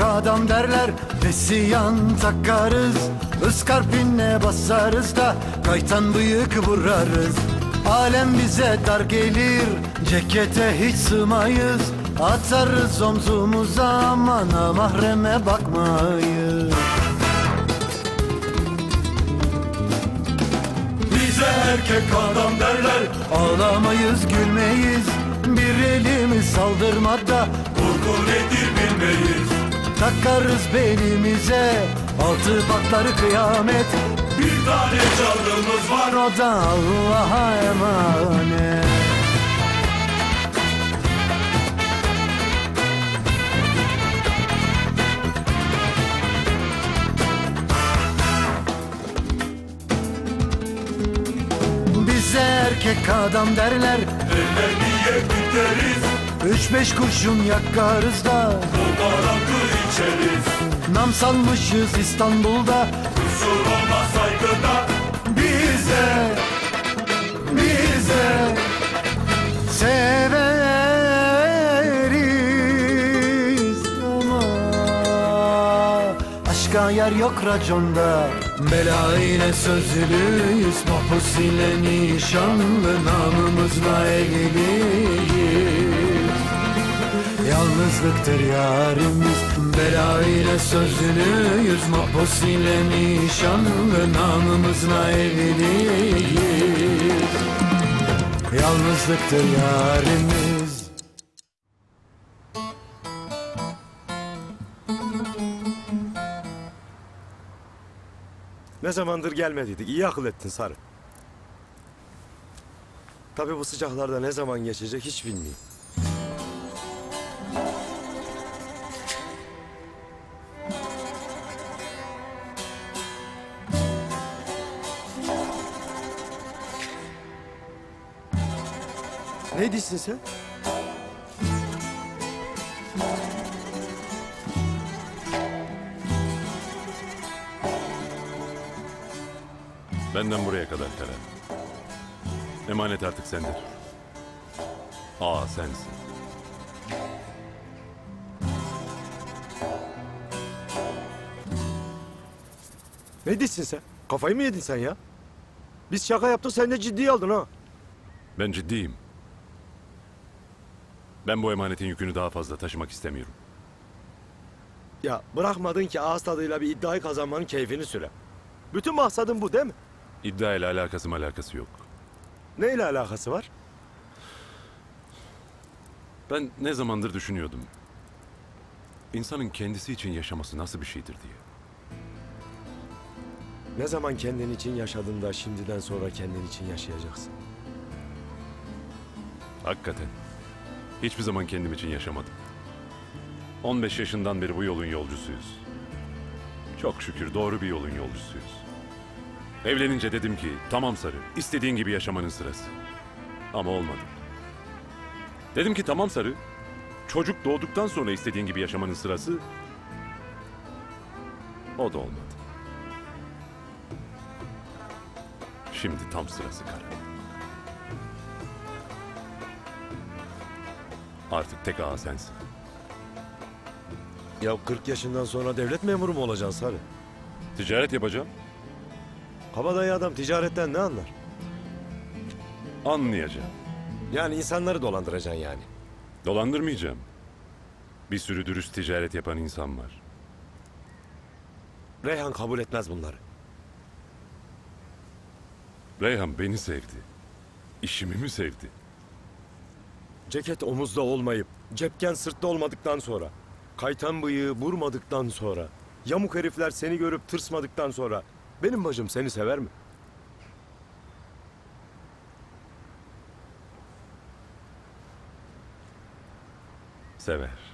adam derler Vesiyan takarız. Iskarpinle basarız da Kaytan bıyık vurarız. Alem bize dar gelir Cekete hiç sığmayız. Atarız omzumuza aman ha mahreme bakmayız. Bize erkek adam derler Ağlamayız gülmeyiz. Bir elimiz saldırmada Korku nedir bilmeyiz Takarız belimize Altı patları kıyamet. Bir tane canımız var. O da Allah'a emanet. Bize erkek adam derler. Eller niye biteriz Üç beş kurşun yakarız da. Karanlığı içeriz Nam salmışız İstanbul'da. Kusur olmaz saygıda Bize Bize Severiz. Ama Aşka yer yok raconda. Bela ile sözlüyüz Mahpus ile nişanlı Namımızla evliyiz Yalnızlıktır yarimiz Bela ile sözlüyüz Mahpus ile nişanlı Namımızla evliyiz Yalnızlıktır yarimiz Ne zamandır gelmediydik. İyi akıl ettin Sarı. Tabii bu sıcaklarda ne zaman geçecek hiç bilmiyorum. Ne diyorsun sen? Benden buraya kadar Kerem. Emanet artık sendir. Aa sensin. Ne diyorsun sen? Kafayı mı yedin sen ya? Biz şaka yaptık sen de ciddiye aldın ha. Ben ciddiyim. Ben bu emanetin yükünü daha fazla taşımak istemiyorum. Ya bırakmadın ki ağız tadıyla bir iddiayı kazanmanın keyfini süre. Bütün maksadın bu değil mi? İddia ile alakası alakası yok. Ne ile alakası var? Ben ne zamandır düşünüyordum. İnsanın kendisi için yaşaması nasıl bir şeydir diye. Ne zaman kendin için yaşadığında şimdiden sonra kendin için yaşayacaksın. Hakikaten. Hiçbir zaman kendim için yaşamadım. 15 yaşından beri bu yolun yolcusuyuz. Çok şükür doğru bir yolun yolcusuyuz. Evlenince dedim ki tamam Sarı istediğin gibi yaşamanın sırası. Ama olmadı. Dedim ki tamam Sarı çocuk doğduktan sonra istediğin gibi yaşamanın sırası. O da olmadı. Şimdi tam sırası Kara. Artık tek ağa sensin. Ya 40 yaşından sonra devlet memuru mu olacaksın Sarı? Ticaret yapacağım. Kabadayı adam ticaretten ne anlar? Anlayacağım. Yani insanları dolandıracaksın yani. Dolandırmayacağım. Bir sürü dürüst ticaret yapan insan var. Reyhan kabul etmez bunları. Reyhan beni sevdi. İşimi mi sevdi? Ceket omuzda olmayıp, cepken sırtta olmadıktan sonra, kaytan bıyığı vurmadıktan sonra, yamuk herifler seni görüp tırsmadıktan sonra benim bacım seni sever mi? Sever.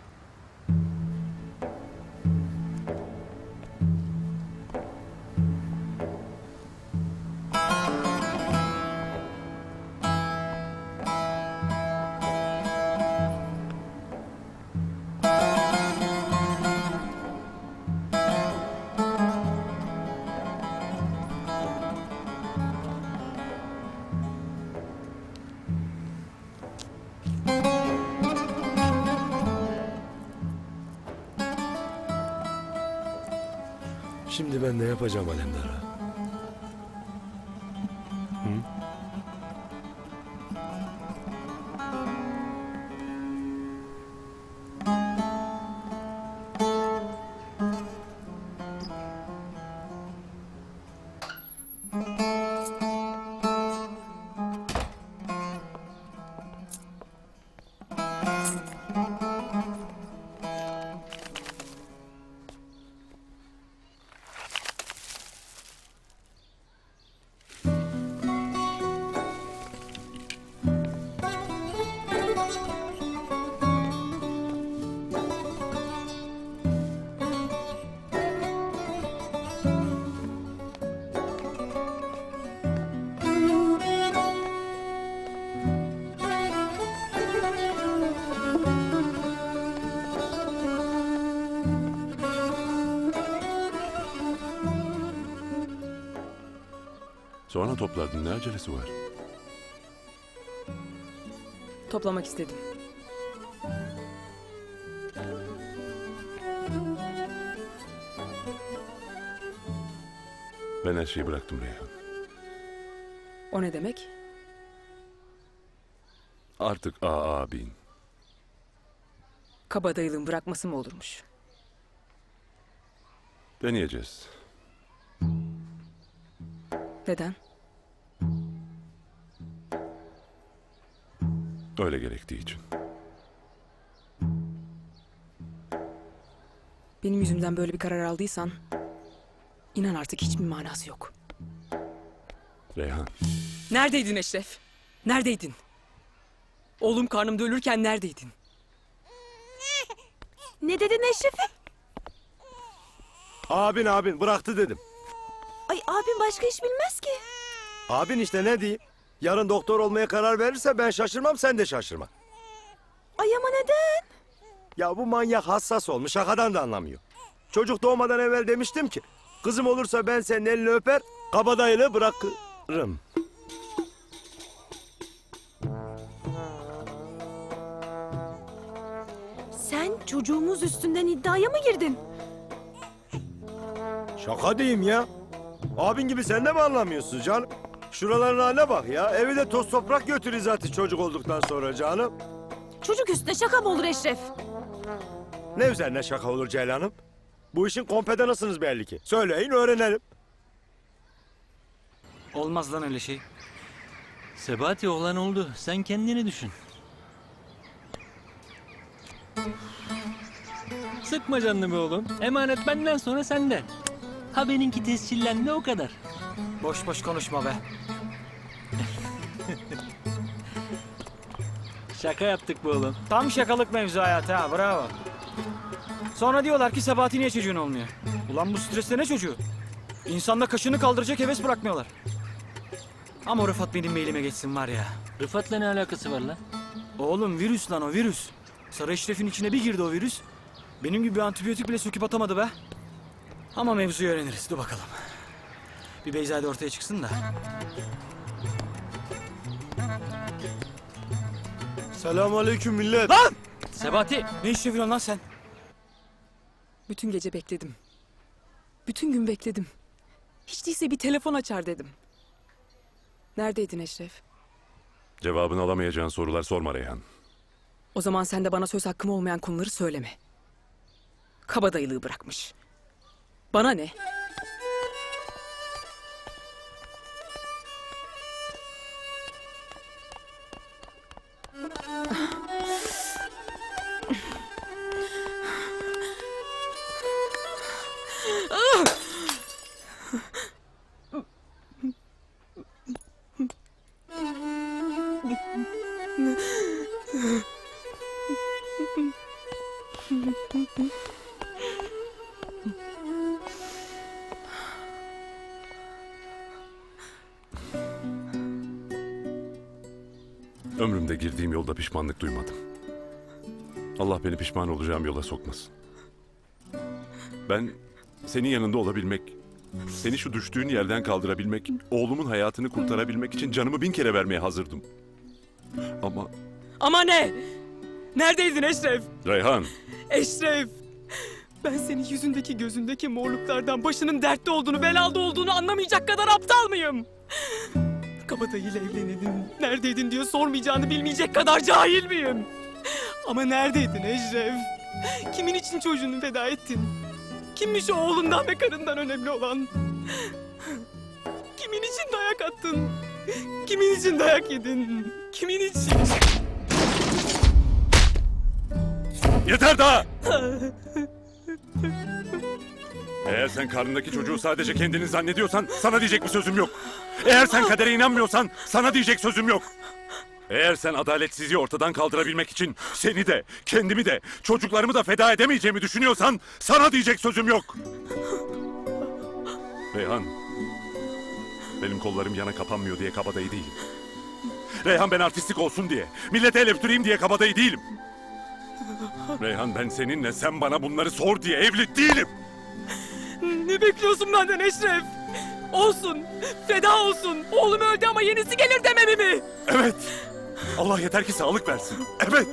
Sonra toplardın ne acelesi var? Toplamak istedim. Ben her şeyi bıraktım Reyhan. O ne demek? Artık ağa abin. Kabadayılığın bırakması mı olurmuş? Deneyeceğiz. Neden? Öyle gerektiği için. Benim yüzümden böyle bir karar aldıysan... inan artık hiçbir manası yok. Reyhan, Neredeydin Eşref? Neredeydin? Oğlum karnımda ölürken neredeydin? Ne dedin Eşref'e? Abin abin bıraktı dedim. Ay abim başka iş bilmez ki. Abin işte ne diyeyim? Yarın doktor olmaya karar verirse ben şaşırmam sen de şaşırma. Ay ama neden? Ya bu manyak hassas olmuş şakadan da anlamıyor. Çocuk doğmadan evvel demiştim ki kızım olursa ben senin elini öper kabadayılığı bırakırım. Sen çocuğumuz üstünden iddiaya mı girdin? Şaka diyeyim ya. Abin gibi sen de mi anlamıyorsun canım? Şuraların haline bak ya. Evi de toz toprak götürür zaten çocuk olduktan sonra canım. Çocuk üstüne şaka mı olur Eşref? Ne üzerine şaka olur Ceylan'ım? Bu işin kompedanısınız belli ki. Söyleyin öğrenelim. Olmaz lan öyle şey. Sebati olan oldu. Sen kendini düşün. Sıkma canını be oğlum. Emanet benden sonra sende. Ha benimki tescillendi o kadar. Boş boş konuşma be. Şaka yaptık be oğlum. Tam şakalık mevzu hayat ha bravo. Sonra diyorlar ki Sebati niye çocuğun olmuyor? Ulan bu streste ne çocuğu? İnsanda kaşını kaldıracak heves bırakmıyorlar. Ama Rıfat benim mailime geçsin var ya. Rıfat'la ne alakası var lan? Oğlum virüs lan o virüs. Sarı Eşref'in içine bir girdi o virüs. Benim gibi bir antibiyotik bile söküp atamadı be. Ama mevzuyu öğreniriz dur bakalım. Bir Beyzade ortaya çıksın da. Selamun aleyküm millet. Lan! Sebati! Ne iş çeviriyorsun lan sen? Bütün gece bekledim. Bütün gün bekledim. Hiç değilse bir telefon açar dedim. Neredeydin Eşref? cevabını alamayacağın sorular sorma Reyhan. O zaman sen de bana söz hakkım olmayan konuları söyleme. Kabadayılığı bırakmış. Bana ne? Pişmanlık duymadım. Allah beni pişman olacağım yola sokmasın. Ben senin yanında olabilmek, seni şu düştüğün yerden kaldırabilmek, oğlumun hayatını kurtarabilmek için canımı bin kere vermeye hazırdım. Ama Ama ne? Neredeydin Eşref? Reyhan, Eşref! Ben senin yüzündeki gözündeki morluklardan başının dertte olduğunu, belada olduğunu anlamayacak kadar aptal mıyım? Kabadayıyla evlenenin neredeydin diye sormayacağını bilmeyecek kadar cahil miyim? Ama neredeydin Eşref? Kimin için çocuğunu feda ettin? Kimmiş o oğlundan ve karından önemli olan? Kimin için dayak attın? Kimin için dayak yedin? Kimin için? Yeter daha! Eğer sen karnındaki çocuğu sadece kendini zannediyorsan sana diyecek bir sözüm yok. Eğer sen kadere inanmıyorsan sana diyecek sözüm yok. Eğer sen adaletsizliği ortadan kaldırabilmek için seni de, kendimi de, çocuklarımı da feda edemeyeceğimi düşünüyorsan sana diyecek sözüm yok. Reyhan, benim kollarım yana kapanmıyor diye kabadayı değilim. Reyhan ben artistik olsun diye, millete el öptüreyim diye kabadayı değilim. Reyhan ben seninle sen bana bunları sor diye evli değilim. Ne bekliyorsun benden Eşref? Olsun, feda olsun. Oğlum öldü ama yenisi gelir dememi mi? Evet. Allah yeter ki sağlık versin. Evet.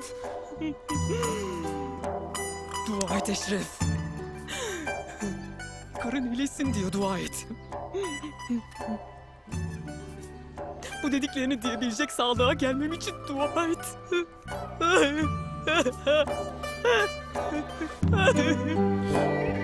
Dua et Eşref. Karın iyileşsin diye dua et. Bu dediklerini diyebilecek sağlığa gelmem için dua et.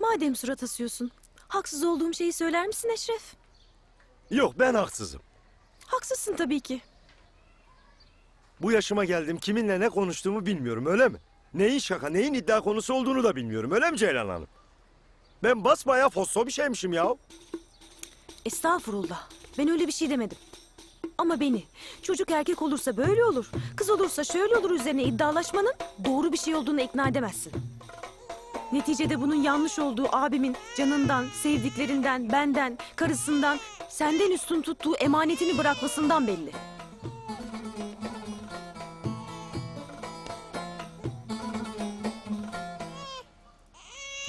Madem surat asıyorsun, haksız olduğum şeyi söyler misin Eşref? Yok ben haksızım. Haksızsın tabii ki. Bu yaşıma geldim kiminle ne konuştuğumu bilmiyorum öyle mi? Neyin şaka neyin iddia konusu olduğunu da bilmiyorum öyle mi Ceylan Hanım? Ben basbayağı fosso bir şeymişim ya. Estağfurullah. Ben öyle bir şey demedim. Ama beni çocuk erkek olursa böyle olur, kız olursa şöyle olur üzerine iddialaşmanın doğru bir şey olduğunu ikna edemezsin. Neticede bunun yanlış olduğu abimin canından, sevdiklerinden, benden, karısından, senden üstün tuttuğu emanetini bırakmasından belli.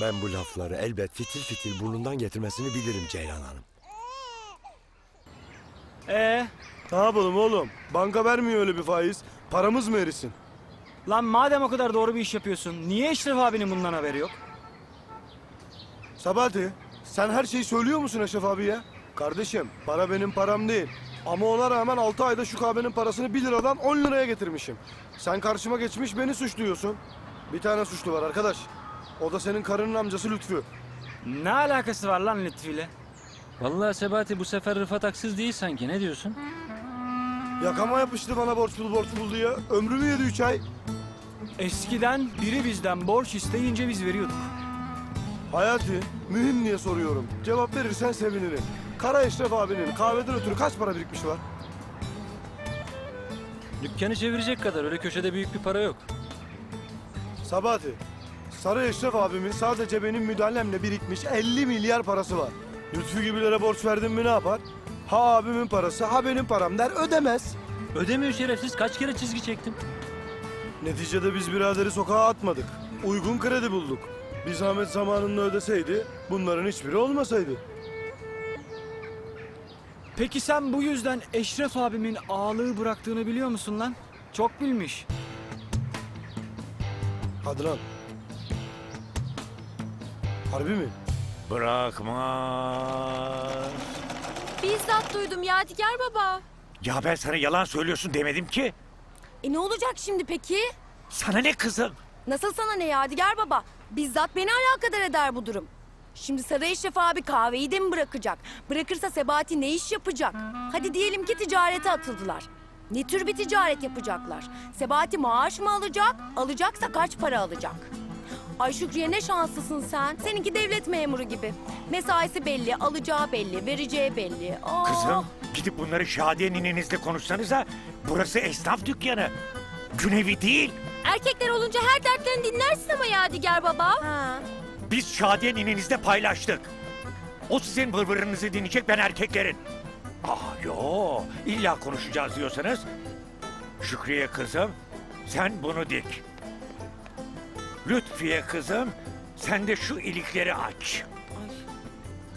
Ben bu lafları elbet fitil fitil burnundan getirmesini bilirim Ceylan Hanım. Ee, Ne yapalım oğlum? Banka vermiyor öyle bir faiz. Paramız mı erisin? Lan madem o kadar doğru bir iş yapıyorsun, niye Eşref abinin bundan haberi yok? Sabahati, sen her şeyi söylüyor musun Eşref abiye? Kardeşim, para benim param değil. Ama ona rağmen 6 ayda şu kahvenin parasını 1 liradan 10 liraya getirmişim. Sen karşıma geçmiş beni suçluyorsun. Bir tane suçlu var arkadaş. O da senin karının amcası Lütfü. Ne alakası var lan Lütfü'yle? Vallahi Sebati bu sefer Rıfat haksız değil sanki. Ne diyorsun? Yakama yapıştı bana borç bul borç bul diye. Ömrümü yedi 3 ay. Eskiden biri bizden borç isteyince biz veriyorduk. Hayati, mühim diye soruyorum. Cevap verirsen sevinirim. Kara Eşref abinin kahveden ötürü kaç para birikmiş var? Dükkanı çevirecek kadar öyle köşede büyük bir para yok. Sabahati, Sarı Eşref abimin sadece benim müdahalemle birikmiş 50 milyar parası var. Lütfü gibilere borç verdim mi ne yapar? Ha abimin parası ha benim param der ödemez. Ödemiyor şerefsiz. Kaç kere çizgi çektim. Neticede biz biraderi sokağa atmadık. Uygun kredi bulduk. Bir zahmet zamanında ödeseydi bunların hiçbiri olmasaydı. Peki sen bu yüzden Eşref abimin ağalığı bıraktığını biliyor musun lan? Çok bilmiş. Hadi lan. Harbi mi? Bırakma. Bizzat duydum Yadigar baba. Ya ben sana yalan söylüyorsun demedim ki. E ne olacak şimdi peki? Sana ne kızım? Nasıl sana ne Yadigar baba? Bizzat beni alakadar eder bu durum. Şimdi Sarı Eşref abi kahveyi de mi bırakacak? Bırakırsa Sebati ne iş yapacak? Hadi diyelim ki ticarete atıldılar. Ne tür bir ticaret yapacaklar? Sebati maaş mı alacak? Alacaksa kaç para alacak? Ay Şükriye ne şanslısın sen. Seninki devlet memuru gibi. Mesaisi belli, alacağı belli, vereceği belli. Aa. Kızım gidip bunları Şadiye ninenizle konuşsanıza. Burası esnaf dükkanı. Günevi değil. Erkekler olunca her dertlerini dinlersin ama Yadigar baba. Ha. Biz Şadiye ninenizle paylaştık. O sizin vırvırınızı dinleyecek ben erkeklerin. Ah yo illa konuşacağız diyorsanız. Şükriye kızım sen bunu dik. Lütfiye kızım sen de şu ilikleri aç.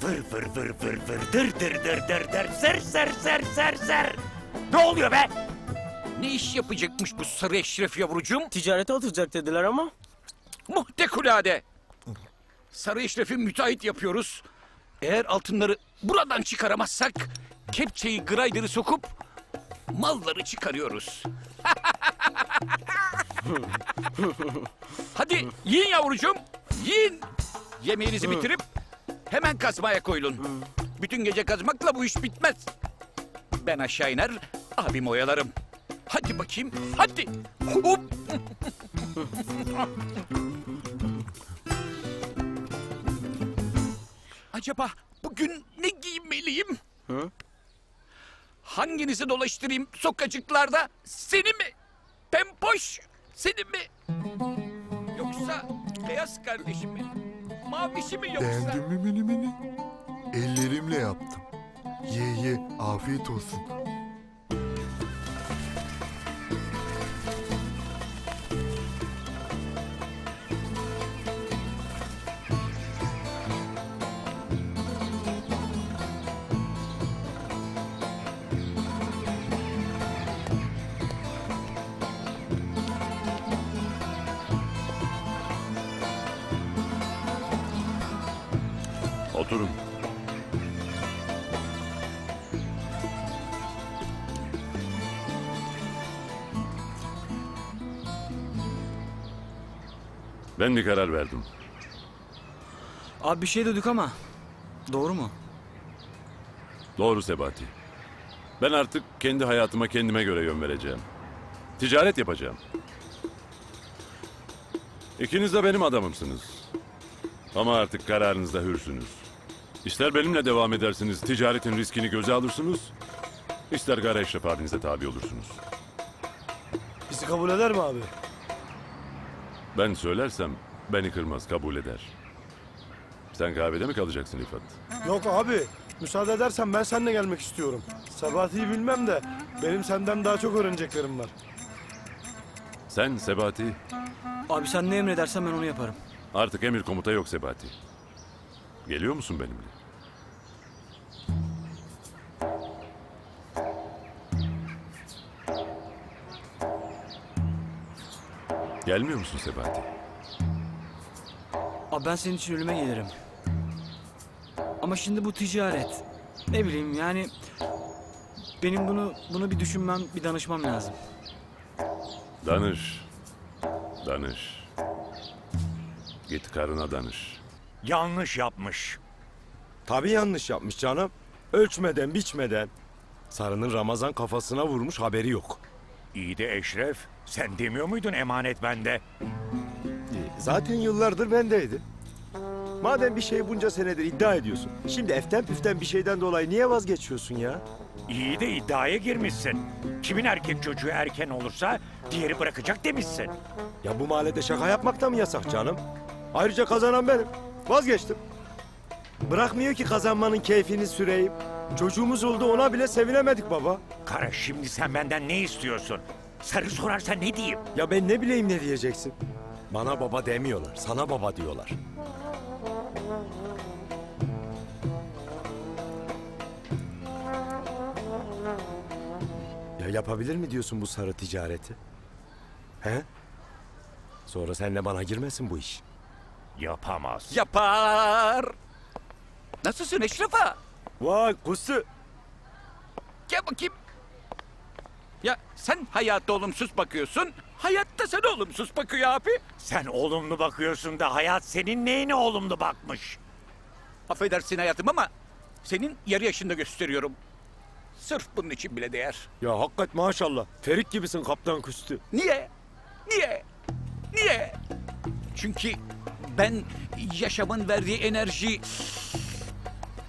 Vır vır vır vır vır dır dır dır dır dır ser ser ser ser ser. Ne oluyor be? Ne iş yapacakmış bu sarı eşref yavrucuğum? Ticarete atılacak dediler ama. Muhtekulade. Sarı eşrefi müteahhit yapıyoruz. Eğer altınları buradan çıkaramazsak kepçeyi grayder'ı sokup malları çıkarıyoruz. Hadi yiyin yavrucuğum. Yiyin. Yemeğinizi bitirip hemen kazmaya koyulun. Bütün gece kazmakla bu iş bitmez. Ben aşağı iner, abim oyalarım. Hadi bakayım, hadi. Hop. Acaba bugün ne giymeliyim? Hanginizi dolaştırayım sokacıklarda? Seni mi? Pempoş seni mi? Yoksa beyaz kardeşim mi? Mavişi mi yoksa? Beğendin mi menemeni? Ellerimle yaptım. Ye ye afiyet olsun. Oturun. Ben bir karar verdim. Abi bir şey duyduk ama. Doğru mu? Doğru Sebati. Ben artık kendi hayatıma kendime göre yön vereceğim. Ticaret yapacağım. İkiniz de benim adamımsınız. Ama artık kararınızda hürsünüz. İster benimle devam edersiniz, ticaretin riskini göze alırsınız. İster Gara Eşref abinize tabi olursunuz. Bizi kabul eder mi abi? Ben söylersem beni kırmaz, kabul eder. Sen kahvede mi kalacaksın İfat? Yok abi. Müsaade edersen ben seninle gelmek istiyorum. Sabahti'yi bilmem de benim senden daha çok öğreneceklerim var. Sen Sebati, Abi sen ne emredersen ben onu yaparım. artık emir komuta yok Sebati. Geliyor musun benimle? Gelmiyor musun Sebati? Abi ben senin için ölüme gelirim. Ama şimdi bu ticaret. Ne bileyim yani benim bunu bunu bir düşünmem, bir danışmam lazım. Danış. Danış. Git karına danış. Yanlış yapmış. Tabii yanlış yapmış canım. Ölçmeden biçmeden. Sarının Ramazan kafasına vurmuş haberi yok. İyi de Eşref sen demiyor muydun emanet bende? Zaten yıllardır bendeydi. Madem bir şey bunca senedir iddia ediyorsun. Şimdi eften püften bir şeyden dolayı niye vazgeçiyorsun ya? İyi de iddiaya girmişsin. Kimin erkek çocuğu erken olursa diğeri bırakacak demişsin. Ya bu mahallede şaka yapmak da mı yasak canım? Ayrıca kazanan benim. Vazgeçtim. Bırakmıyor ki kazanmanın keyfini süreyim. Çocuğumuz oldu ona bile sevinemedik baba. Kara şimdi sen benden ne istiyorsun? Sarı sorarsa ne diyeyim? Ya ben ne bileyim ne diyeceksin? Bana baba demiyorlar, sana baba diyorlar. Ya yapabilir mi diyorsun bu sarı ticareti? He? Sonra senle bana girmesin bu iş. Yapamaz. Yapar. Nasılsın Eşref ağa? Vay kustu. Gel bakayım. Ya sen hayatta olumsuz bakıyorsun. Hayatta sen olumsuz bakıyor abi. Sen olumlu bakıyorsun da hayat senin neyine olumlu bakmış? Affedersin hayatım ama senin yarı yaşında gösteriyorum. Sırf bunun için bile değer. Ya hakikat maşallah. Ferit gibisin kaptan kustu. Niye? Niye? Niye? Çünkü ben yaşamın verdiği enerji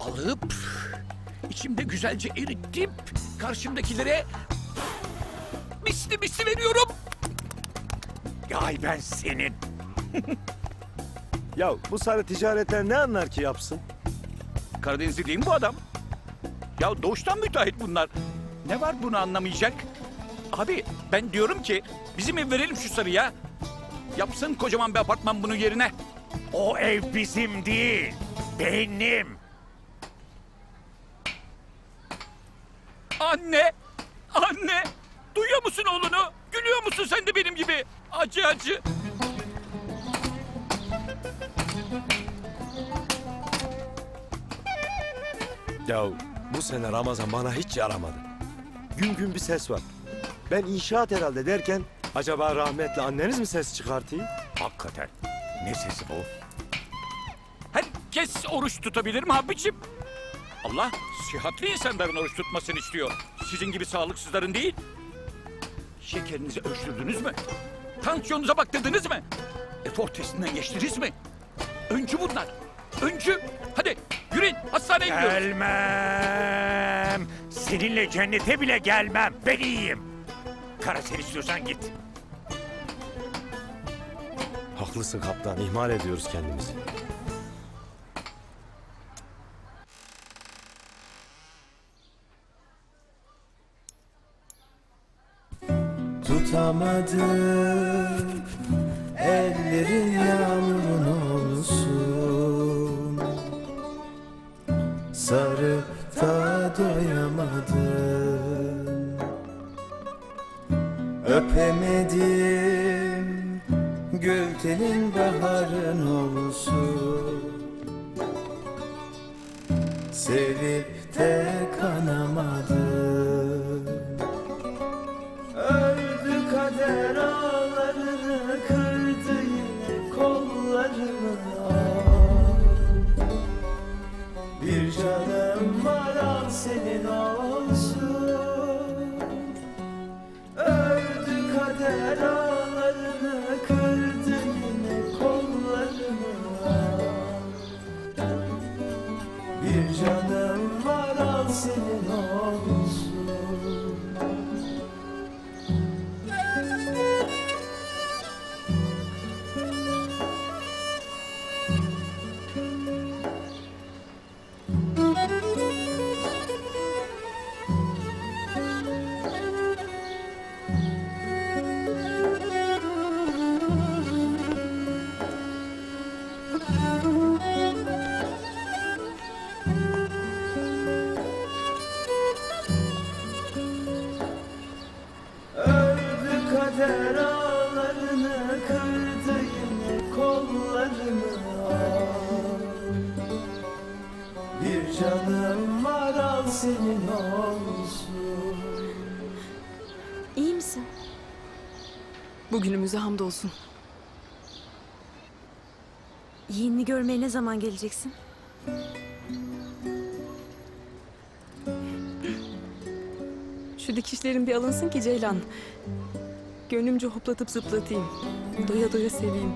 alıp içimde güzelce eritip karşımdakilere misli misli veriyorum. Ay ben senin. Ya bu sarı ticaretten ne anlar ki yapsın? Karadenizli değil mi bu adam? Ya doğuştan müteahhit bunlar. Ne var bunu anlamayacak? Abi ben diyorum ki bizim ev verelim şu sarıya. Yapsın kocaman bir apartman bunun yerine. O ev bizim değil. Benim. Anne! Anne! Duyuyor musun oğlunu? Gülüyor musun sen de benim gibi? Acı acı. Ya bu sene Ramazan bana hiç yaramadı. Gün gün bir ses var. Ben inşaat herhalde derken acaba rahmetli anneniz mi ses çıkartıyor? Hakikaten. Ne sesi bu? Herkes oruç tutabilir mi abicim? Allah sıhhatli insanların oruç tutmasını istiyor. Sizin gibi sağlıksızların değil. Şekerinizi ölçtürdünüz mü? Tansiyonunuza baktırdınız mı? Efor testinden geçtiniz mi? Öncü bunlar. Öncü. Hadi yürüyün hastaneye gidiyoruz. Gelmem. Seninle cennete bile gelmem. Ben iyiyim. Kara sen istiyorsan git. Haklısın kaptan ihmal ediyoruz kendimizi. Tutamadım Ellerin yağmurun olsun. Sarıp da doyamadım. Öpemedim Gül telin baharın olsun. Sevip de kanamadım Yine kollarımı al Bir canım var al senin olsun Bugünümüze hamdolsun. Yeğenini görmeye ne zaman geleceksin? Şu dikişlerin bir alınsın ki Ceylan. Gönlümce hoplatıp zıplatayım. Doya doya seveyim.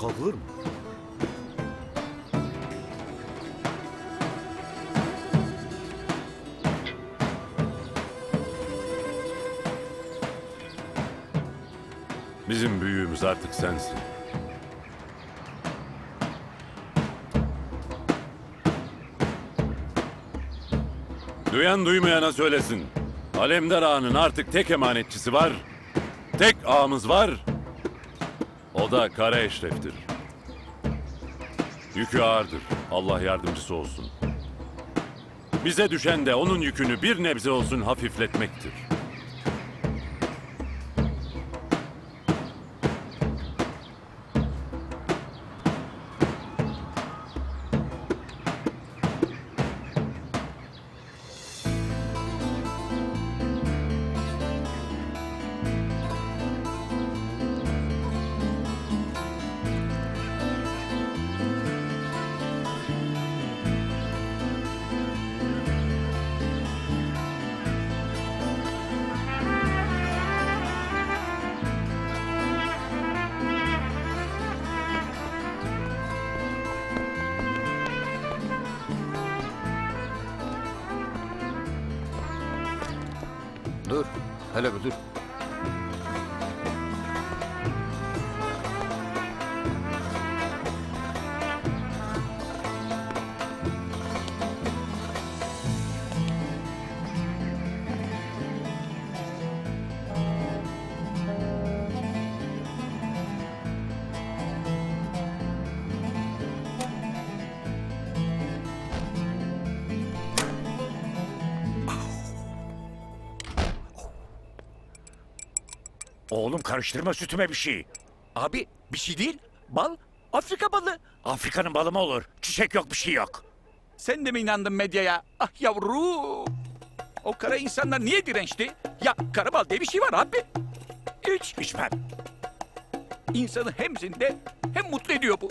Kalkılır mı? Bizim büyüğümüz artık sensin. Duyan duymayana söylesin. Alemdar Ağa'nın artık tek emanetçisi var. Tek ağamız var. O da Kara Eşref'tir. Yükü ağırdır. Allah yardımcısı olsun. Bize düşen de onun yükünü bir nebze olsun hafifletmektir. Hele bir dur. Karıştırma sütüme bir şey. Abi bir şey değil. Bal. Afrika balı. Afrika'nın balı mı olur? Çiçek yok bir şey yok. Sen de mi inandın medyaya? Ah yavrum. O kara insanlar niye dirençti? Ya karabal diye bir şey var abi. Hiç. İçmem. İnsanı hem zinde hem mutlu ediyor bu.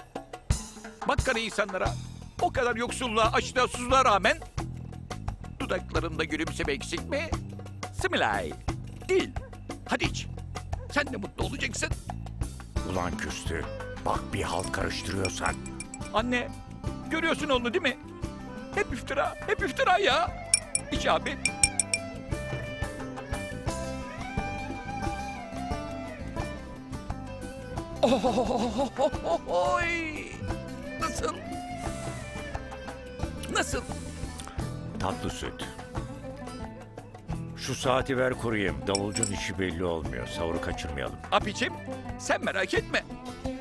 Bak kara insanlara. O kadar yoksulluğa, açlığa, susuzluğa rağmen dudaklarında gülümseme eksik mi? Similay. Değil. Hadi iç. Sen de mutlu olacaksın. Ulan küstü. Bak bir halt karıştırıyorsan. Anne, görüyorsun onu değil mi? Hep iftira, hep iftira ya. İç abi. Oy! Nasıl? Nasıl? Tatlı süt. Şu saati ver kurayım. Davulcun işi belli olmuyor. Savuru kaçırmayalım. Abicim, sen merak etme.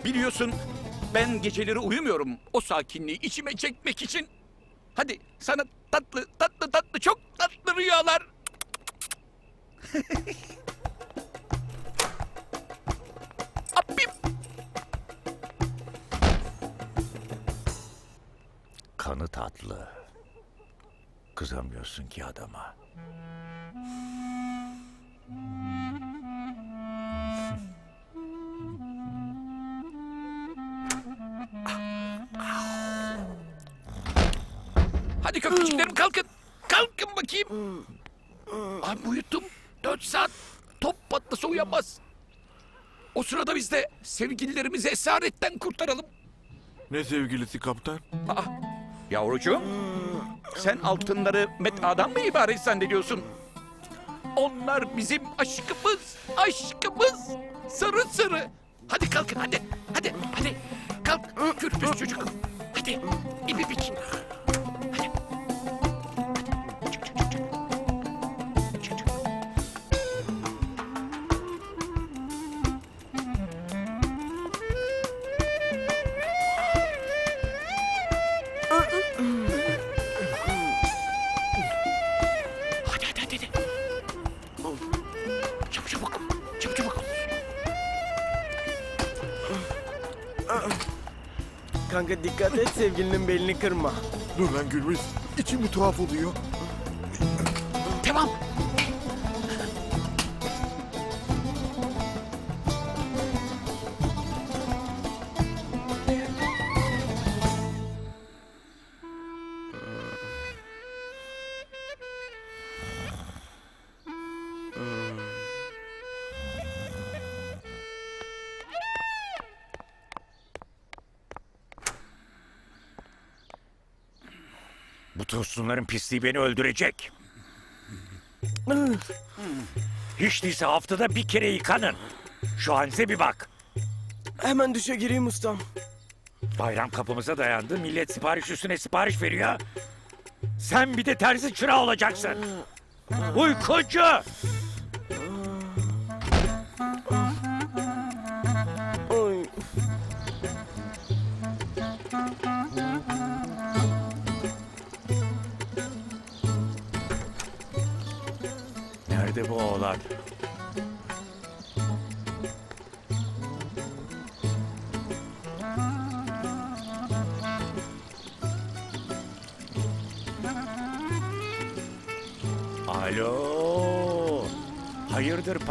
Biliyorsun ben geceleri uyumuyorum o sakinliği içime çekmek için. Hadi sana tatlı tatlı tatlı çok tatlı rüyalar. Abim. Kanı tatlı. Kızamıyorsun ki adama. Hadi köpekçiklerim kalkın. Kalkın bakayım. Abi uyuttum. Dört saat top patlasa uyanmaz. O sırada biz de sevgililerimizi esaretten kurtaralım. Ne sevgilisi kaptan? Aa, yavrucuğum, sen altınları metadan mı ibaret zannediyorsun? Onlar bizim aşkımız, aşkımız. Sarı sarı. Hadi kalkın hadi, hadi, hadi. Kalk, kürpüz çocuk. Hadi, ipi bik. Kanka dikkat et sevgilinin belini kırma. Dur lan Gürbüz. İçim bir tuhaf oluyor. Tamam. Pisliği beni öldürecek. Hiç değilse haftada bir kere yıkanın. Şu halinize bir bak. Hemen duşa gireyim ustam. Bayram kapımıza dayandı. Millet sipariş üstüne sipariş veriyor. Sen bir de terzi çırağı olacaksın. Uykucu!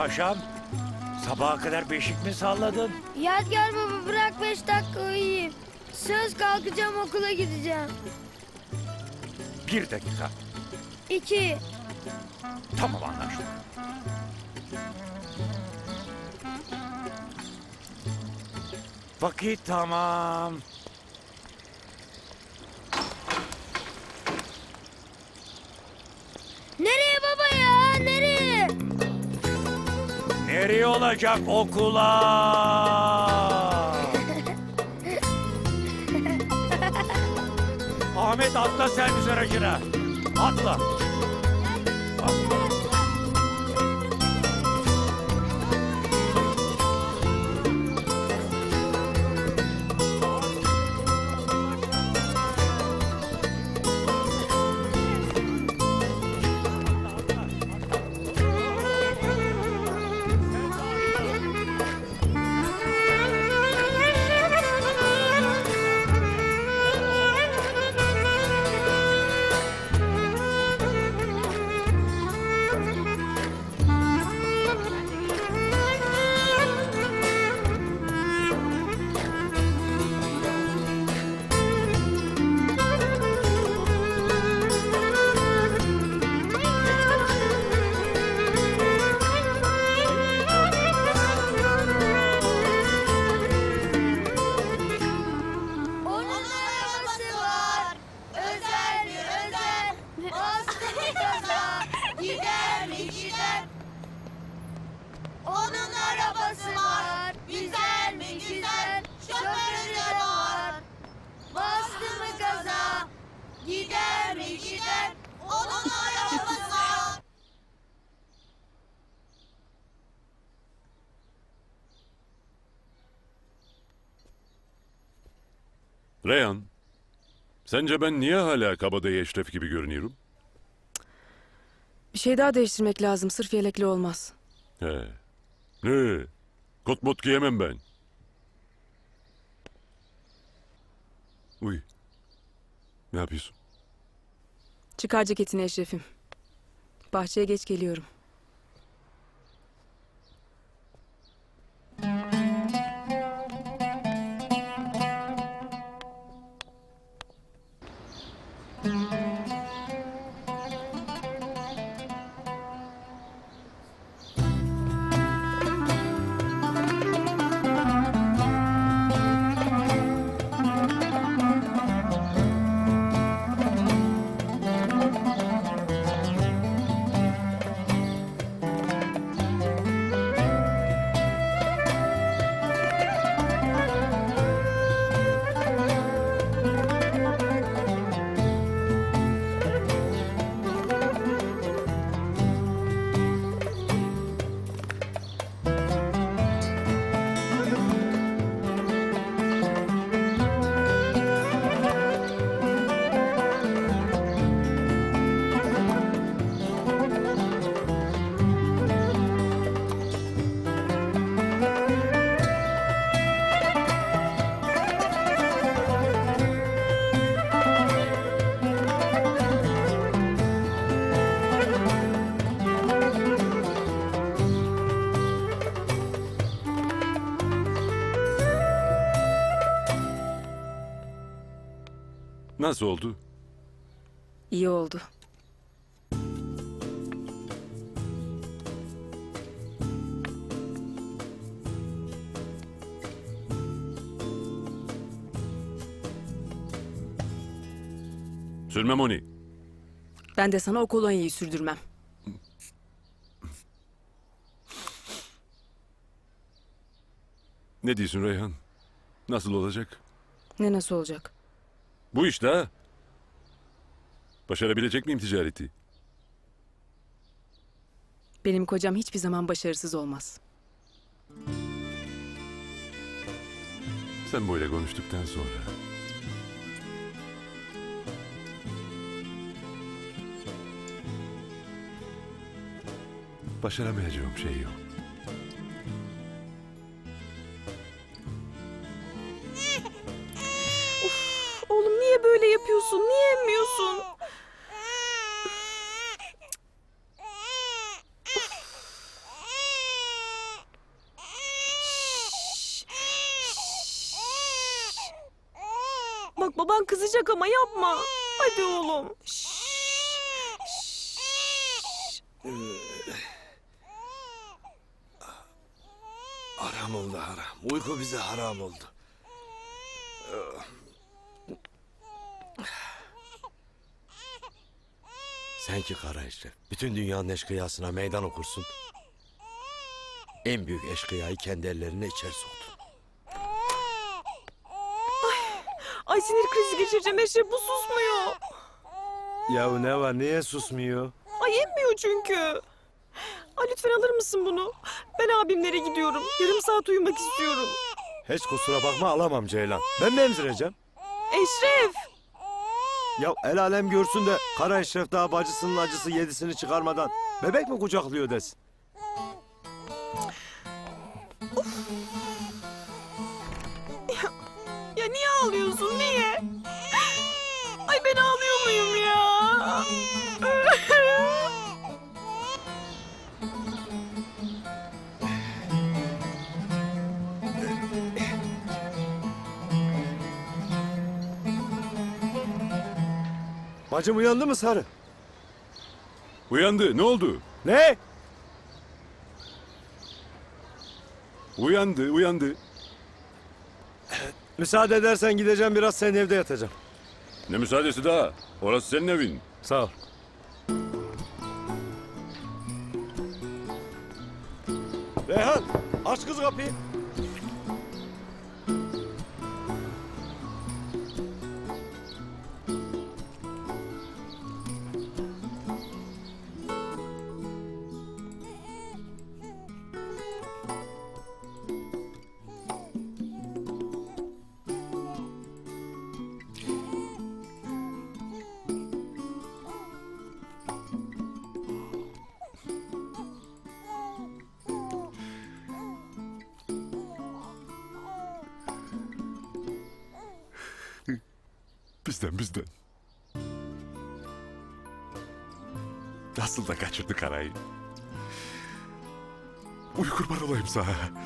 Paşam? Sabaha kadar beşik mi salladın? Yadigar baba bırak beş dakika uyuyayım. Söz kalkacağım okula gideceğim. Bir dakika. İki. Tamam anlaştık. Vakit tamam. Nereye olacak okula? Ahmet atla servis aracına. Atla. Onun sence ben niye hala kabadayı Eşref gibi görünüyorum? Bir şey daha değiştirmek lazım. Sırf yelekli olmaz. He. Ne? Kot mot giyemem ben. Uy. Ne yapıyorsun? Çıkar ceketini Eşref'im. Bahçeye geç geliyorum. Nasıl oldu? İyi oldu. Sürmem onu. Ben de sana o kolonyayı sürdürmem. Ne diyorsun Reyhan? Nasıl olacak? Ne nasıl olacak? Bu işte ha. Başarabilecek miyim ticareti? Benim kocam hiçbir zaman başarısız olmaz. Sen böyle konuştuktan sonra. Başaramayacağım şey yok. Niye böyle yapıyorsun? Niye emmiyorsun? Bak baban kızacak ama yapma. Hadi oğlum. Haram oldu haram. Uyku bize haram oldu. Sen ki kara eşref. Bütün dünyanın eşkıyasına meydan okursun. En büyük eşkıyayı kendi ellerine içeri soktun. Ay sinir krizi geçireceğim Eşref bu susmuyor. Ya ne var niye susmuyor? Ay emmiyor çünkü. Ay lütfen alır mısın bunu? Ben abimlere gidiyorum. Yarım saat uyumak istiyorum. Hiç kusura bakma alamam Ceylan. Ben mi emzireceğim? Eşref! Ya el alem görsün de kara eşref daha bacısının acısı yedisini çıkarmadan bebek mi kucaklıyor desin. Bacım uyandı mı Sarı? Uyandı. Ne oldu? Ne? Uyandı, uyandı. Müsaade edersen gideceğim biraz senin evde yatacağım. Ne müsaadesi daha? Orası senin evin. Sağ ol. Reyhan aç kız kapıyı. I'm sorry.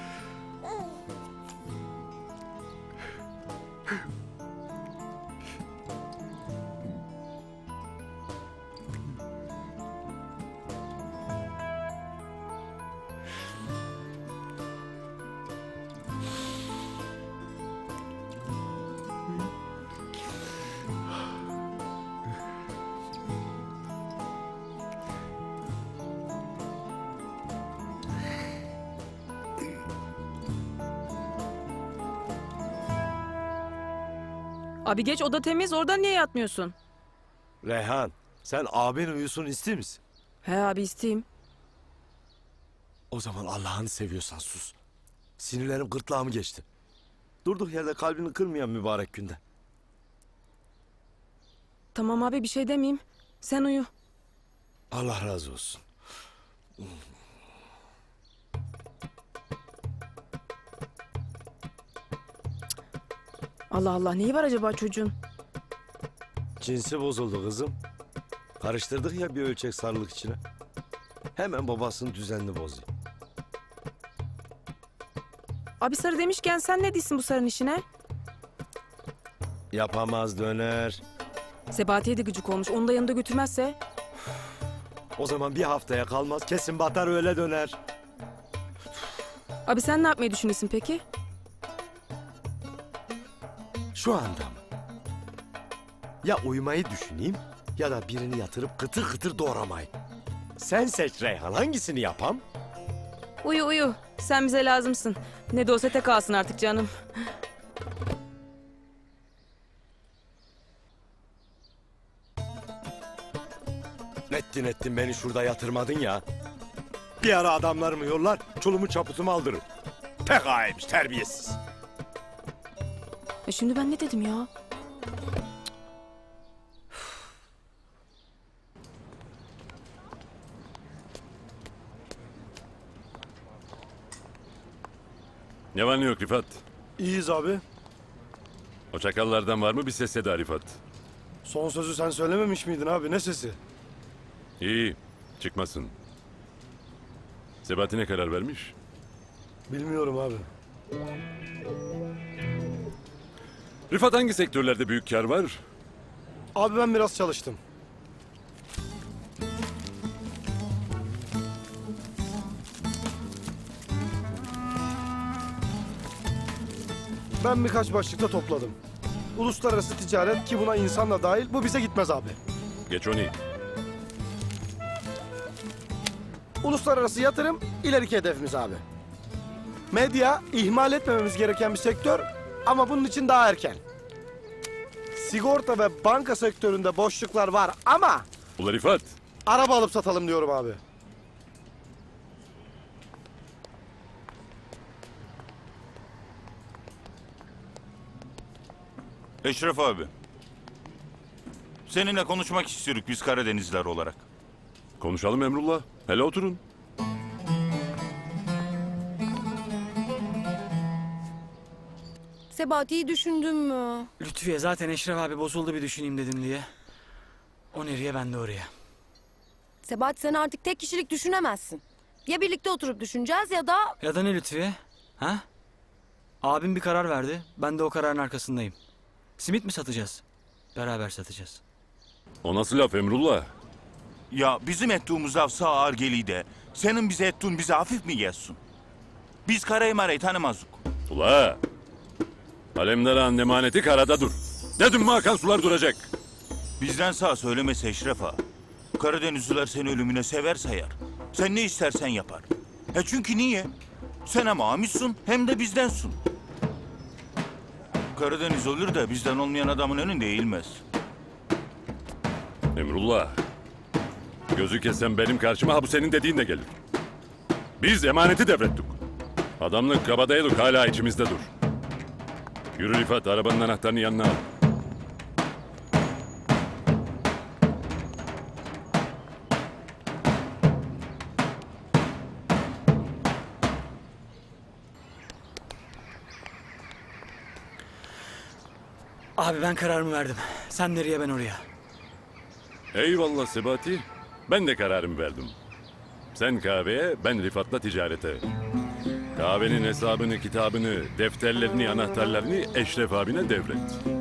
Abi geç oda temiz oradan niye yatmıyorsun? Reyhan sen abin uyusun ister misin? He abi isteyeyim. O zaman Allah'ını seviyorsan sus. Sinirlerim gırtlağımı geçti. Durduk yerde kalbini kırmayan mübarek günde. Tamam abi bir şey demeyeyim. Sen uyu. Allah razı olsun. Allah Allah neyi var acaba çocuğun? Cinsi bozuldu kızım. Karıştırdık ya bir ölçek sarılık içine. Hemen babasının düzenini bozuyor. Abi sarı demişken sen ne diyorsun bu sarın işine? Yapamaz döner. Sebati'ye de gıcık olmuş. Onu da yanında götürmezse. O zaman bir haftaya kalmaz kesin batar öyle döner. Abi sen ne yapmayı düşünüyorsun peki? Şu anda mı? Ya uyumayı düşüneyim ya da birini yatırıp kıtır kıtır doğramayı. Sen seç Reyhan hangisini yapam? Uyu uyu. Sen bize lazımsın. Ne de olsa tek kalsın artık canım. Ettin ettin beni şurada yatırmadın ya. Bir ara adamlarımı yollar çolumu çaputumu aldırır. Pek ayıpmış terbiyesiz. E şimdi ben ne dedim ya? Ne var ne yok Rifat? İyiyiz abi. O çakallardan var mı bir ses eda Rifat? Son sözü sen söylememiş miydin abi? Ne sesi? İyi. Çıkmasın. Sebatine karar vermiş? Bilmiyorum abi. Rifat hangi sektörlerde büyük kar var? Abi ben biraz çalıştım. Ben birkaç başlıkta topladım. Uluslararası ticaret ki buna insanla dahil bu bize gitmez abi. Geç onu. Uluslararası yatırım ileriki hedefimiz abi. Medya ihmal etmememiz gereken bir sektör ama bunun için daha erken. Sigorta ve banka sektöründe boşluklar var ama Ula Rifat, araba alıp satalım diyorum abi. Eşref abi. Seninle konuşmak istiyoruz biz Karadenizler olarak. konuşalım Emrullah. Hele oturun. Sebati'yi düşündün mü? Lütfiye zaten Eşref abi bozuldu bir düşüneyim dedim diye. O nereye ben de oraya. Sebati sen artık tek kişilik düşünemezsin. Ya birlikte oturup düşüneceğiz ya da... Ya da ne Lütfiye? Ha? Abim bir karar verdi. Ben de o kararın arkasındayım. Simit mi satacağız? Beraber satacağız. O nasıl laf Emrullah? Ya bizim ettiğimiz laf sağ ağır geliyor de. Senin bize ettiğin bize hafif mi gelsin? Biz karayı marayı tanımazdık. Ula! Alemdar Ağa'nın emaneti karada dur. Dedim mi akan sular duracak. Bizden sağ söylemese Eşref ağa. Karadenizliler seni ölümüne sever sayar. Sen ne istersen yapar. E çünkü niye? Sen hem amişsin hem de bizdensin. Karadeniz olur da bizden olmayan adamın önünde eğilmez. Emrullah. Gözü kesen benim karşıma ha bu senin dediğin de gelir. Biz emaneti devrettik. Adamlık kabadayılık hala içimizde dur. Yürü Rifat arabanın anahtarını yanına al. Abi ben kararımı verdim. Sen nereye ben oraya. Eyvallah Sebati. Ben de kararımı verdim. Sen kahveye, ben Rifat'la ticarete. Kahvenin hesabını, kitabını, defterlerini, anahtarlarını Eşref abine devret.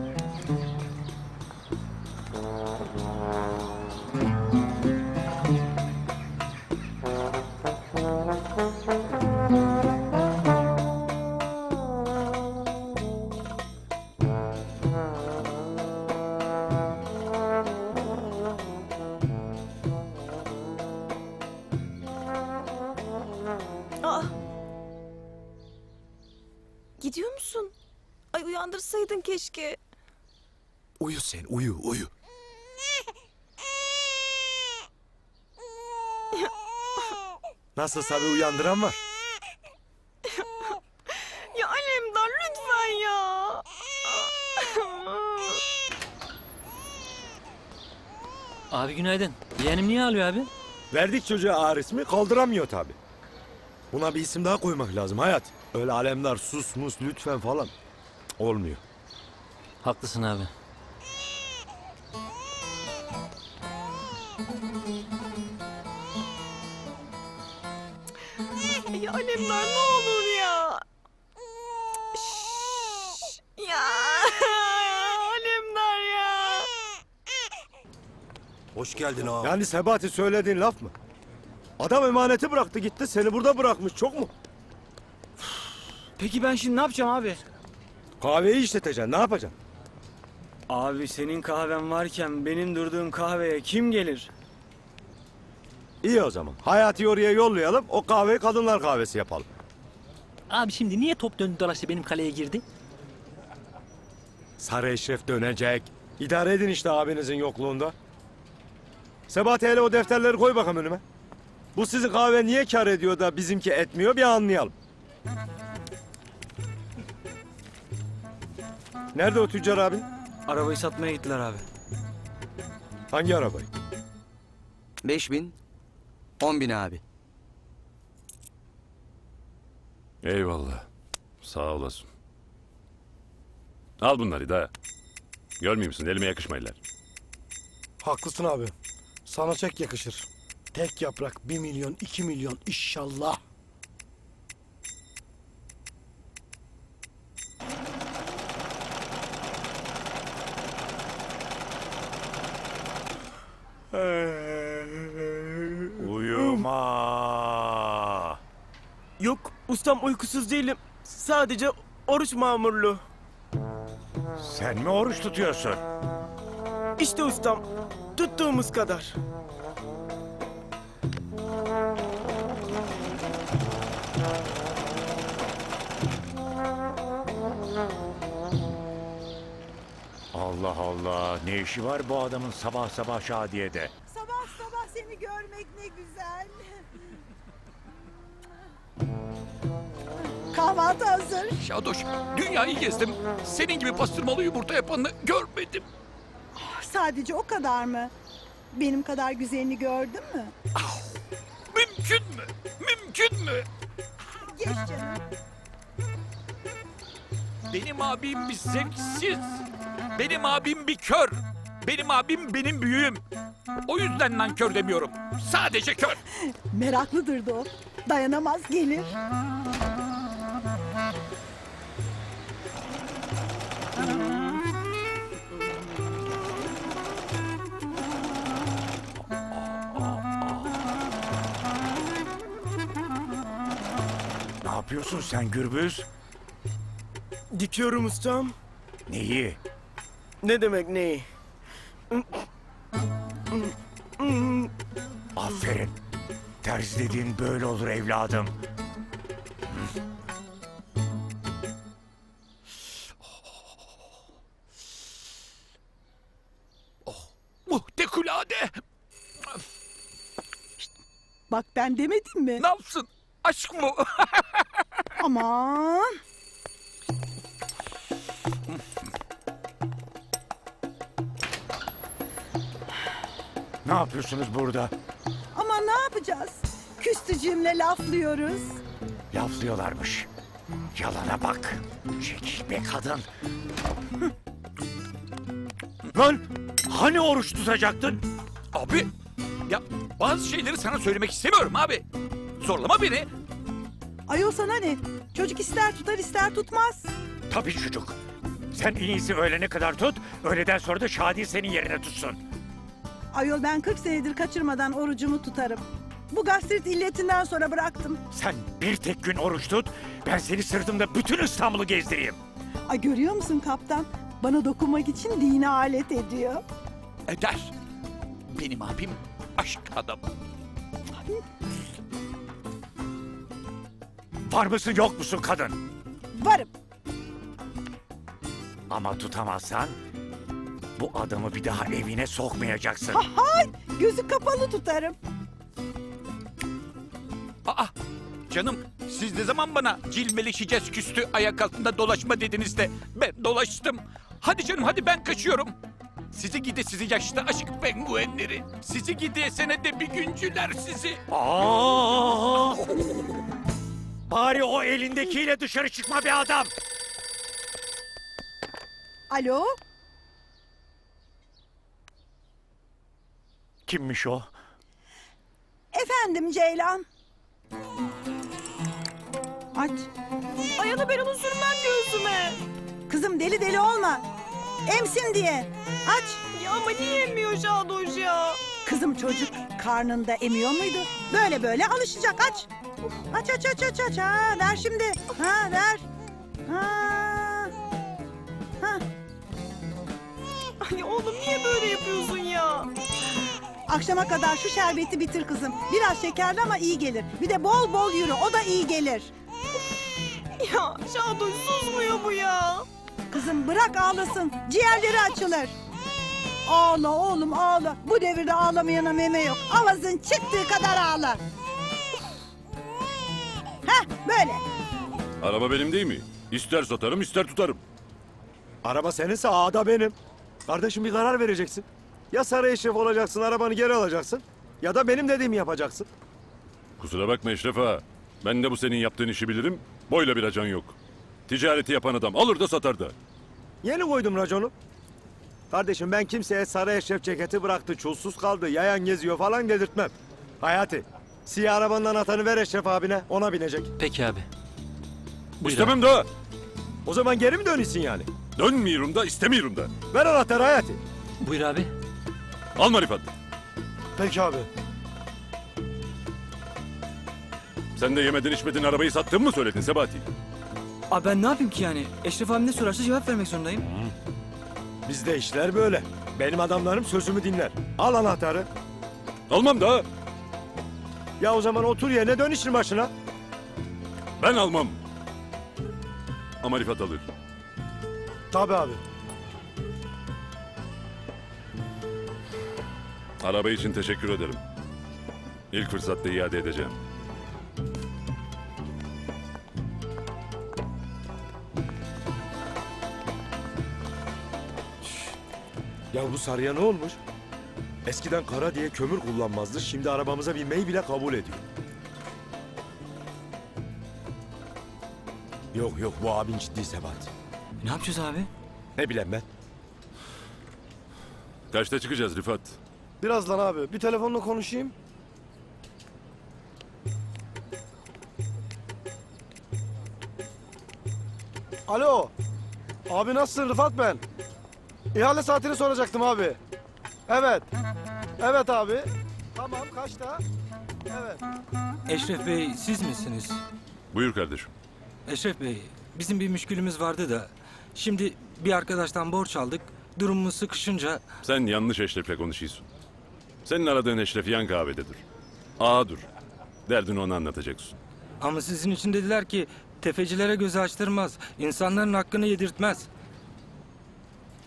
Nasılsa bir uyandıran var. Ya Alemdar lütfen ya. Abi günaydın. Yeğenim niye ağlıyor abi? Verdik çocuğa ağır ismi kaldıramıyor tabi. Buna bir isim daha koymak lazım hayat. Öyle alemdar sus mus lütfen falan. Cık, Olmuyor. Haklısın abi. Geldin abi. Yani Sebati söylediğin laf mı? Adam emaneti bıraktı gitti seni burada bırakmış çok mu? Peki ben şimdi ne yapacağım abi? Kahveyi işleteceksin ne yapacaksın? Abi senin kahven varken benim durduğum kahveye kim gelir? İyi o zaman. Hayati oraya yollayalım o kahveyi kadınlar kahvesi yapalım. Abi şimdi niye top döndü dolaştı benim kaleye girdi? Sarı Eşref dönecek. İdare edin işte abinizin yokluğunda. Sebati hele o defterleri koy bakalım önüme. Bu sizin kahve niye kar ediyor da bizimki etmiyor bir anlayalım. Nerede o tüccar abin? Arabayı satmaya gittiler abi. Hangi arabayı? Beş bin, on bin abi. Eyvallah. Sağ olasın. Al bunları da. Görmüyor musun? Elime yakışmayırlar. Haklısın abi. Sana çek yakışır. Tek yaprak bir milyon, iki milyon inşallah. Uyuma. Yok ustam uykusuz değilim. Sadece oruç mamurlu. Sen mi oruç tutuyorsun? İşte ustam tuttuğumuz kadar. Allah Allah. Ne işi var bu adamın sabah sabah Şadiye'de? Sabah sabah seni görmek ne güzel. Kahvaltı hazır. Şadoş, dünyayı gezdim. Senin gibi pastırmalı yumurta yapanı görmedim. Sadece o kadar mı? Benim kadar güzelini gördün mü? Mümkün mü? Mümkün mü? Geç canım. Benim abim bir zevksiz. Benim abim bir kör. Benim abim benim büyüğüm. O yüzden nankör demiyorum. Sadece kör. Meraklıdır da o. Dayanamaz gelir. Yapıyorsun sen Gürbüz? Dikiyorum ustam. Neyi? Ne demek neyi? Aferin. Terzi dediğin böyle olur evladım. Muhtekulade. Bak ben demedim mi? Ne yapsın? Aşk mı? Aman. Ne yapıyorsunuz burada? Ama ne yapacağız? Küstücüğümle laflıyoruz. Laflıyorlarmış. Yalana bak. Çekil be kadın. Lan hani oruç tutacaktın? Abi ya bazı şeyleri sana söylemek istemiyorum abi. Zorlama beni. Ayol sana ne? Çocuk ister tutar ister tutmaz. Tabii çocuk. Sen en iyisi öğlene kadar tut. Öğleden sonra da Şadi senin yerine tutsun. Ayol ben 40 senedir kaçırmadan orucumu tutarım. Bu gastrit illetinden sonra bıraktım. Sen bir tek gün oruç tut. Ben seni sırtımda bütün İstanbul'u gezdireyim. Ay görüyor musun kaptan? Bana dokunmak için dini alet ediyor. Eder. Benim abim aşk adamı. Var mısın yok musun kadın? Varım. Ama tutamazsan bu adamı bir daha evine sokmayacaksın. Hay gözü kapalı tutarım. Aa canım siz ne zaman bana cilveleşeceğiz küstü ayak altında dolaşma dediniz de ben dolaştım. Hadi canım hadi ben kaçıyorum. Sizi gide sizi yaşlı aşk penguenleri. Sizi gide senede bir güncüler sizi. Aa! Bari o elindekiyle dışarı çıkma bir adam. Alo? Kimmiş o? Efendim Ceylan. Aç. Ay ana ben onu sürmem göğsüme. Kızım deli deli olma. Emsin diye. Aç. Ya ama niye emmiyor Şadoş ya? Kızım çocuk karnında emiyor muydu? Böyle böyle alışacak aç. Aç aç aç aç aç. Ha, ver şimdi. Ha ver. Ha. Ha. Ay oğlum niye böyle yapıyorsun ya? Akşama kadar şu şerbeti bitir kızım. Biraz şekerli ama iyi gelir. Bir de bol bol yürü. O da iyi gelir. Ya Şadoş susmuyor bu ya. Kızım bırak ağlasın. Ciğerleri açılır. Ağla oğlum ağla. Bu devirde ağlamayana meme yok. Avazın çıktığı kadar ağla. Heh böyle. Araba benim değil mi? İster satarım ister tutarım. Araba seninse ağda benim. Kardeşim bir karar vereceksin. Ya sarı eşref olacaksın, arabanı geri alacaksın. Ya da benim dediğimi yapacaksın. Kusura bakma Eşref ağa. Ben de bu senin yaptığın işi bilirim. Boyla bir acan yok. Ticareti yapan adam alır da satar da. Yeni koydum raconu. Kardeşim ben kimseye sarı eşref ceketi bıraktı, çulsuz kaldı, yayan geziyor falan dedirtmem. Hayati, siyah arabanın anahtarını ver Eşref abine, ona binecek. Peki abi. Buyur İstemem da. O zaman geri mi dönüyorsun yani? Dönmüyorum da istemiyorum da. Ver anahtarı Hayati. Buyur abi. Al marifat. Peki abi. Sen de yemedin içmedin arabayı sattın mı söyledin Sebati? Abi ben ne yapayım ki yani? Eşref abi ne sorarsa cevap vermek zorundayım. Bizde işler böyle. Benim adamlarım sözümü dinler. Al anahtarı. Almam da. Ya o zaman otur yerine dön işin başına. Ben almam. Ama Rifat alır. Tabii abi. Araba için teşekkür ederim. İlk fırsatta iade edeceğim. Ya bu sarıya ne olmuş? Eskiden kara diye kömür kullanmazdı. Şimdi arabamıza binmeyi bile kabul ediyor. Yok yok bu abin ciddi Sebat. Ne yapacağız abi? Ne bileyim ben. Kaçta çıkacağız Rifat? Birazdan abi. Bir telefonla konuşayım. Alo. Abi nasılsın Rıfat ben? İhale saatini soracaktım abi. Evet. Evet abi. Tamam kaçta? Evet. Eşref Bey siz misiniz? Buyur kardeşim. Eşref Bey bizim bir müşkülümüz vardı da. Şimdi bir arkadaştan borç aldık. Durumumuz sıkışınca Sen yanlış Eşref'le konuşuyorsun. Senin aradığın Eşref yan kahvededir. Ağadır. Derdini ona anlatacaksın. ama sizin için dediler ki tefecilere göz açtırmaz. insanların hakkını yedirtmez.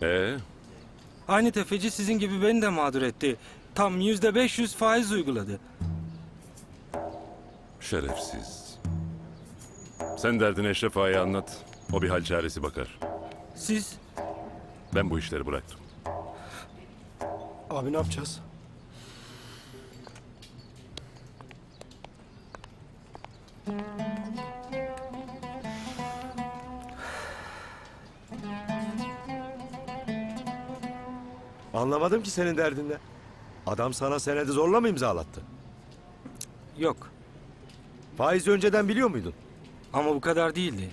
Ee, Aynı tefeci sizin gibi beni de mağdur etti. Tam yüzde 500 faiz uyguladı. şerefsiz. Sen derdini Eşref Ağa'ya anlat. O bir hal çaresi bakar. Siz Ben bu işleri bıraktım. Abi ne yapacağız? Anlamadım ki senin derdinde. Adam sana senedi zorla mı imzalattı? yok Faizi önceden biliyor muydun? ama bu kadar değildi.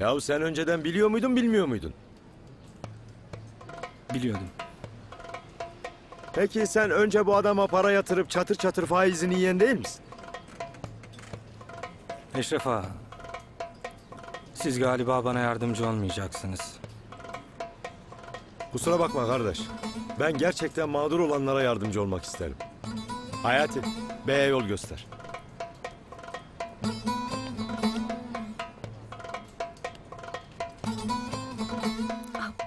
Yahu sen önceden biliyor muydun bilmiyor muydun? Biliyordum. Peki sen önce bu adama para yatırıp çatır çatır faizini yiyen değil misin? Eşref Ağa, siz galiba bana yardımcı olmayacaksınız. Kusura bakma kardeş. Ben gerçekten mağdur olanlara yardımcı olmak isterim. Hayati, B'ye yol göster.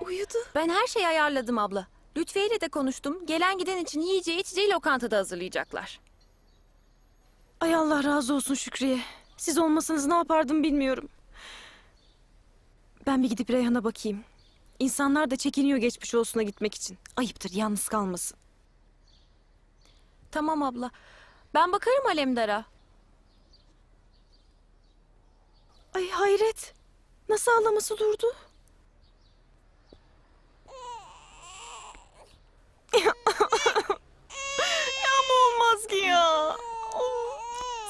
Uyudu. Ben her şeyi ayarladım abla. Lütfiye ile de konuştum. Gelen giden için yiyeceği içeceği lokantada hazırlayacaklar. Ay Allah razı olsun Şükriye. Siz olmasanız ne yapardım bilmiyorum. Ben bir gidip Reyhan'a bakayım. İnsanlar da çekiniyor geçmiş olsuna gitmek için. Ayıptır yalnız kalmasın. Tamam abla. Ben bakarım Alemdar'a. Ay hayret. Nasıl ağlaması durdu? ya bu olmaz ki ya.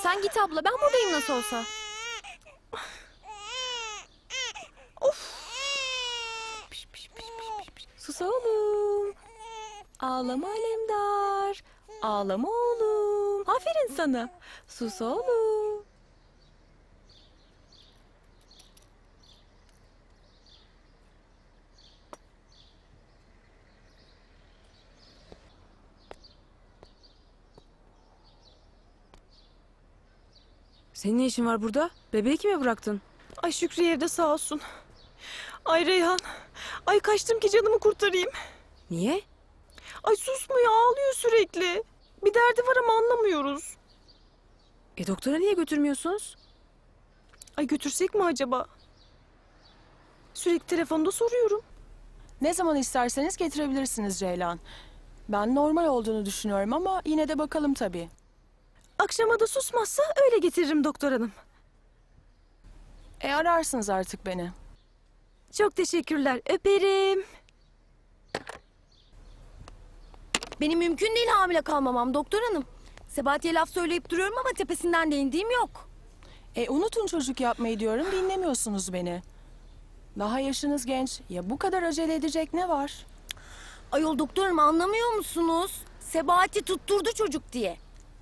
Sen git abla ben buradayım nasıl olsa. Sus oğlum. Ağlama Alemdar. Ağlama oğlum. Aferin sana. Sus oğlum. Senin ne işin var burada? Bebeği kime bıraktın? Ay Şükriye evde sağ olsun. Ay Reyhan. Ay kaçtım ki canımı kurtarayım. Niye? Ay susmuyor ağlıyor sürekli. Bir derdi var ama anlamıyoruz. E doktora niye götürmüyorsunuz? Ay götürsek mi acaba? Sürekli telefonda soruyorum. Ne zaman isterseniz getirebilirsiniz Ceylan. Ben normal olduğunu düşünüyorum ama yine de bakalım tabii. Akşama da susmazsa öyle getiririm doktor hanım. E ararsınız artık beni. Çok teşekkürler. Öperim. Benim mümkün değil hamile kalmamam doktor hanım. Sebati'ye laf söyleyip duruyorum ama tepesinden de indiğim yok. E unutun çocuk yapmayı diyorum dinlemiyorsunuz beni. Daha yaşınız genç. Ya bu kadar acele edecek ne var? Ayol doktorum anlamıyor musunuz? Sebati tutturdu çocuk diye.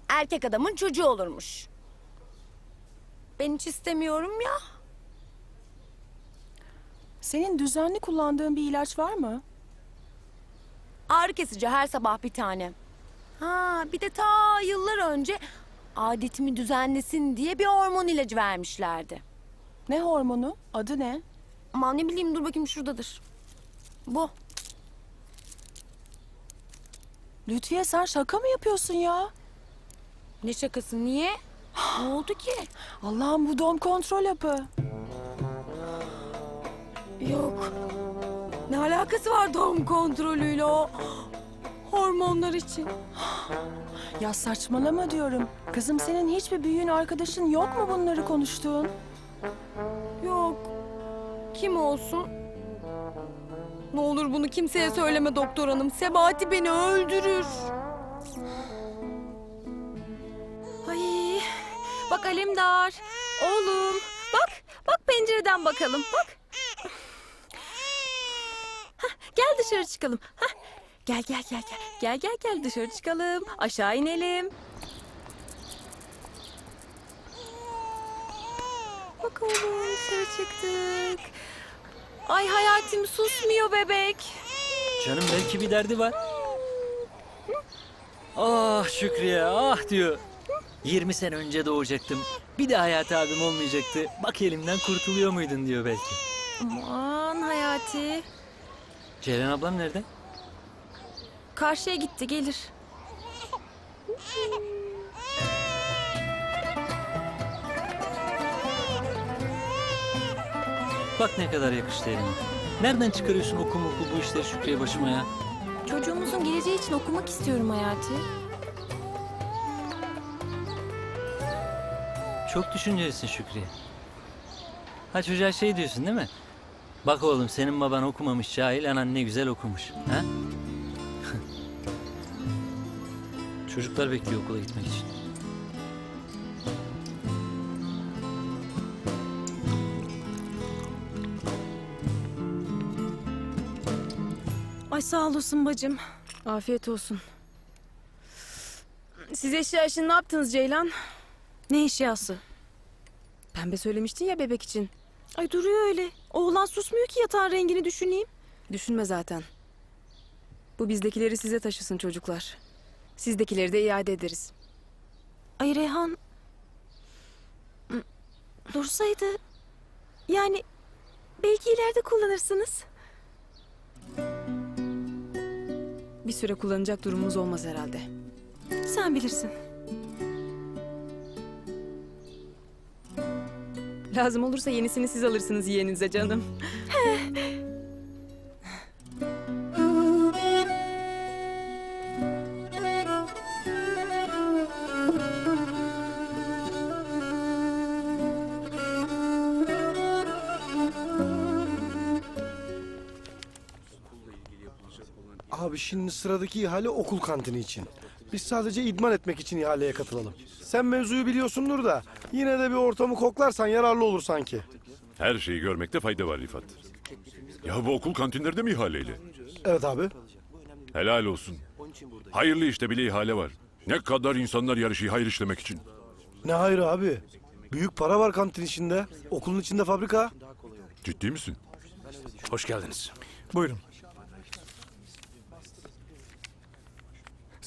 Erkek adamın çocuğu olurmuş. Ben hiç istemiyorum ya. Senin düzenli kullandığın bir ilaç var mı? Ağrı kesici her sabah bir tane. Ha bir de ta yıllar önce adetimi düzenlesin diye bir hormon ilacı vermişlerdi. Ne hormonu? Adı ne? Aman ne bileyim dur bakayım şuradadır. Bu. Lütfiye sen şaka mı yapıyorsun ya? Ne şakası niye? ne oldu ki? Allah'ım bu doğum kontrol yapı. Yok. Ne alakası var doğum kontrolüyle o hormonlar için? Ya saçmalama diyorum. Kızım senin hiçbir büyüğün arkadaşın yok mu bunları konuştuğun? Yok. Kim olsun? Ne olur bunu kimseye söyleme doktor hanım. Sebati beni öldürür. Ay, bak Alemdar. Oğlum, bak, bak pencereden bakalım, bak. Hah, gel dışarı çıkalım. Hah, gel gel gel gel. Gel gel gel dışarı çıkalım. Aşağı inelim. Bak oğlum dışarı çıktık. Ay hayatım susmuyor bebek. Canım belki bir derdi var. Ah Şükriye ah diyor. 20 sene önce doğacaktım. Bir de Hayat abim olmayacaktı. Bak elimden kurtuluyor muydun diyor belki. Aman Hayati. Ceylan ablam nerede? Karşıya gitti gelir. Bak ne kadar yakıştı elime. Nereden çıkarıyorsun okul okul bu işleri Şükriye başıma ya? Çocuğumuzun geleceği için okumak istiyorum Hayati. Çok düşüncelisin Şükriye. Ha çocuğa şey diyorsun değil mi? Bak oğlum senin baban okumamış cahil anan ne güzel okumuş. Ha? Çocuklar bekliyor okula gitmek için. Ay sağ olasın bacım. Afiyet olsun. Siz eşya işini ne yaptınız Ceylan? Ne eşyası? Pembe söylemiştin ya bebek için. Ay duruyor öyle. Oğlan susmuyor ki yatağın rengini düşüneyim. Düşünme zaten. Bu bizdekileri size taşısın çocuklar. Sizdekileri de iade ederiz. Ay Reyhan... Dursaydı... Yani... Belki ileride kullanırsınız. Bir süre kullanacak durumumuz olmaz herhalde. Sen bilirsin. Lazım olursa yenisini siz alırsınız yeğeninize canım. Abi şimdi sıradaki ihale okul kantini için. Biz sadece idman etmek için ihaleye katılalım. Sen mevzuyu biliyorsundur da yine de bir ortamı koklarsan yararlı olur sanki. Her şeyi görmekte fayda var Rifat. Ya bu okul kantinleri de mi ihaleyle? Evet abi. Helal olsun. Hayırlı işte bile ihale var. Ne kadar insanlar yarışıyor hayır işlemek için. Ne hayır abi. Büyük para var kantin içinde. Okulun içinde fabrika. Ciddi misin? Hoş geldiniz. Buyurun.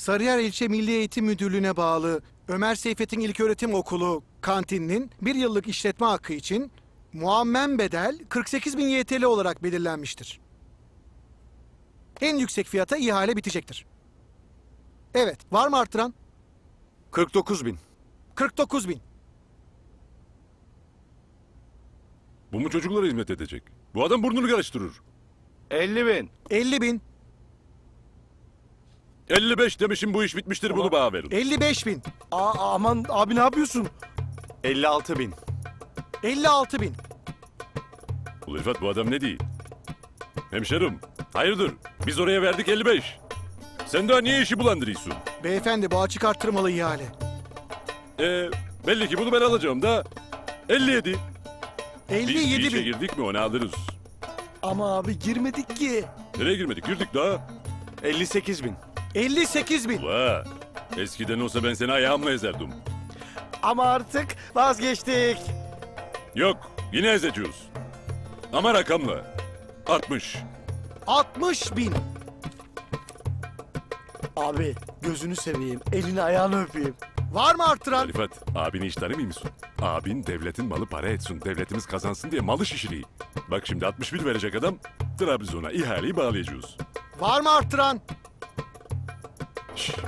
Sarıyer İlçe Milli Eğitim Müdürlüğü'ne bağlı Ömer Seyfettin İlköğretim Okulu kantininin bir yıllık işletme hakkı için muammen bedel 48 bin YTL olarak belirlenmiştir. En yüksek fiyata ihale bitecektir. Evet, var mı artıran? 49 bin. 49 bin. Bu mu çocuklara hizmet edecek? Bu adam burnunu karıştırır. 50 bin. 50 bin. 55 demişim bu iş bitmiştir bunu bana verin. 55 bin. Aa, aman abi ne yapıyorsun? 56 bin. 56 bin. Ulu Rıfat bu adam ne değil? Hemşerim, hayırdır? Biz oraya verdik 55. Sen daha niye işi bulandırıyorsun? Beyefendi bu açık arttırmalı ihale. Ee, belli ki bunu ben alacağım da 57. 57 Biz bir işe bin. girdik mi onu alırız. Ama abi girmedik ki. Nereye girmedik? Girdik daha. 58 bin. 58 bin. Ula, eskiden olsa ben seni ayağımla ezerdim. Ama artık vazgeçtik. Yok, yine ezeceğiz. Ama rakamla. 60. 60 bin. Abi gözünü seveyim. Elini ayağını öpeyim. Var mı arttıran? Rifat, abini hiç tanımıyor musun? Abin devletin malı para etsin, devletimiz kazansın diye malı şişiriyor. Bak şimdi 61 verecek adam, Trabzon'a ihaleyi bağlayacağız. Var mı arttıran?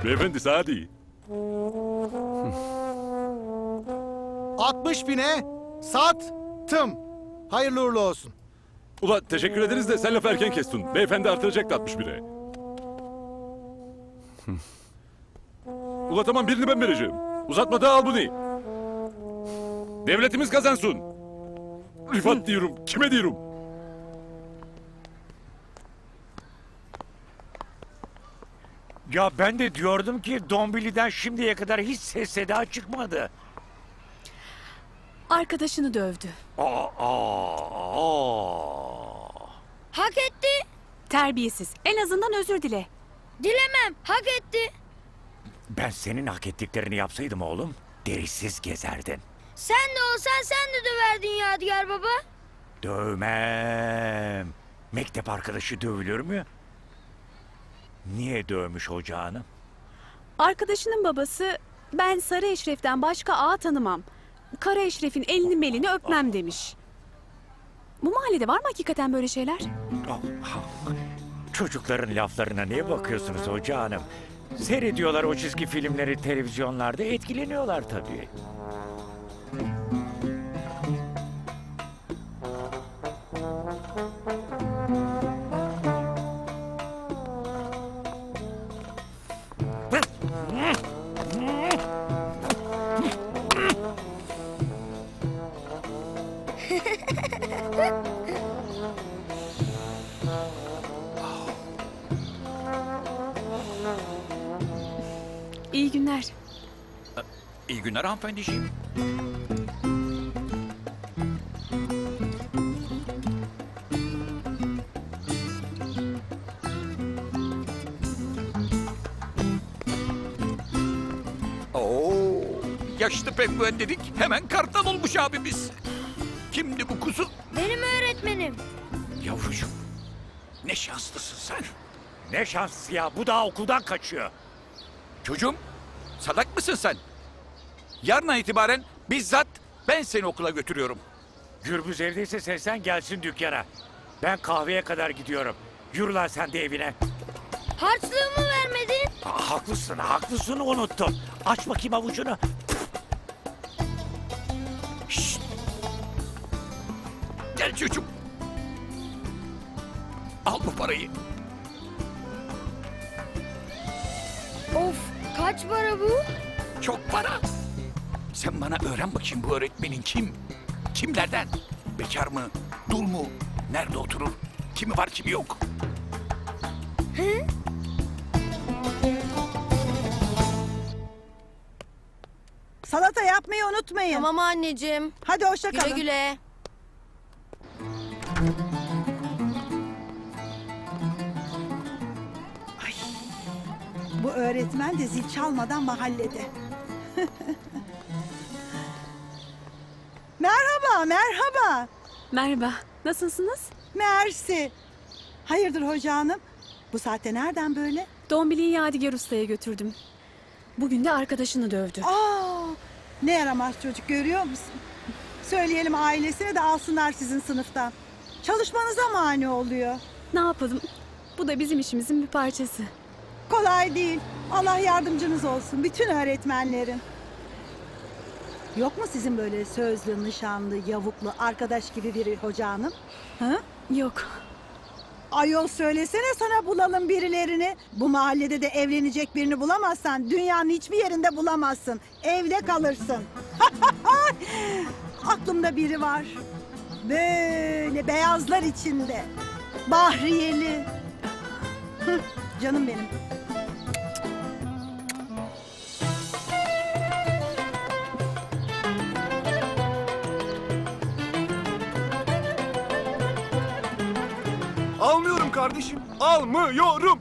Beyefendi sağa değil. 60 bine sattım. Hayırlı uğurlu olsun. Ula teşekkür ederiz de sen lafı erken kestin. Beyefendi artıracaktı 61'e. Ula tamam birini ben vereceğim. Uzatma da al bunu. Devletimiz kazansın. Rifat diyorum. Kime diyorum? Ya ben de diyordum ki Dombili'den şimdiye kadar hiç ses seda çıkmadı. Arkadaşını dövdü. Aa, aa, aa. Hak etti. Terbiyesiz. En azından özür dile. Dilemem. Hak etti. Ben senin hak ettiklerini yapsaydım oğlum, derisiz gezerdin. Sen de olsan sen de döverdin Yadigar baba. Dövmem. Mektep arkadaşı dövülür mü? Niye dövmüş ocağını? Arkadaşının babası ben Sarı Eşref'ten başka ağa tanımam. Kara Eşref'in elini melini öpmem demiş. Bu mahallede var mı hakikaten böyle şeyler? Çocukların laflarına niye bakıyorsunuz hoca hanım? Seyrediyorlar o çizgi filmleri televizyonlarda etkileniyorlar tabii. İyi günler hanımefendiciğim. Oo, yaşlı penguen dedik. Hemen kartal olmuş abimiz. Kimdi bu kuzu? Benim öğretmenim. Yavrucuğum, ne şanslısın sen. Ne şans ya bu da okuldan kaçıyor. Çocuğum, salak mısın sen? Yarına itibaren bizzat ben seni okula götürüyorum. Gürbüz evdeyse seslen gelsin dükkana. Ben kahveye kadar gidiyorum. Yürü lan sen de evine. Harçlığımı vermedin. Aa, haklısın, haklısın unuttum. Aç bakayım avucunu. Şşt! Gel çocuğum. Al bu parayı. Of kaç para bu? Çok para. Sen bana öğren bakayım bu öğretmenin kim? Kimlerden? Bekar mı? Dul mu? Nerede oturur? Kimi var kimi yok? Salata yapmayı unutmayın. Tamam anneciğim. Hadi hoşça Güle kalın. güle. Bu öğretmen de zil çalmadan mahallede. merhaba, merhaba. Merhaba. Nasılsınız? Mersi. Hayırdır hoca hanım? Bu saatte nereden böyle? Dombili'yi Yadigar Usta'ya götürdüm. Bugün de arkadaşını dövdü. Aa, ne yaramaz çocuk görüyor musun? Söyleyelim ailesine de alsınlar sizin sınıftan. Çalışmanıza mani oluyor. Ne yapalım? Bu da bizim işimizin bir parçası. Kolay değil. Allah yardımcınız olsun bütün öğretmenlerin. Yok mu sizin böyle sözlü, nişanlı, yavuklu, arkadaş gibi biri hoca hanım? Ha? Yok. Ayol söylesene sana bulalım birilerini. Bu mahallede de evlenecek birini bulamazsan dünyanın hiçbir yerinde bulamazsın. Evde kalırsın. Aklımda biri var. Böyle beyazlar içinde. Bahriyeli. Canım benim. Almıyorum kardeşim. Almıyorum.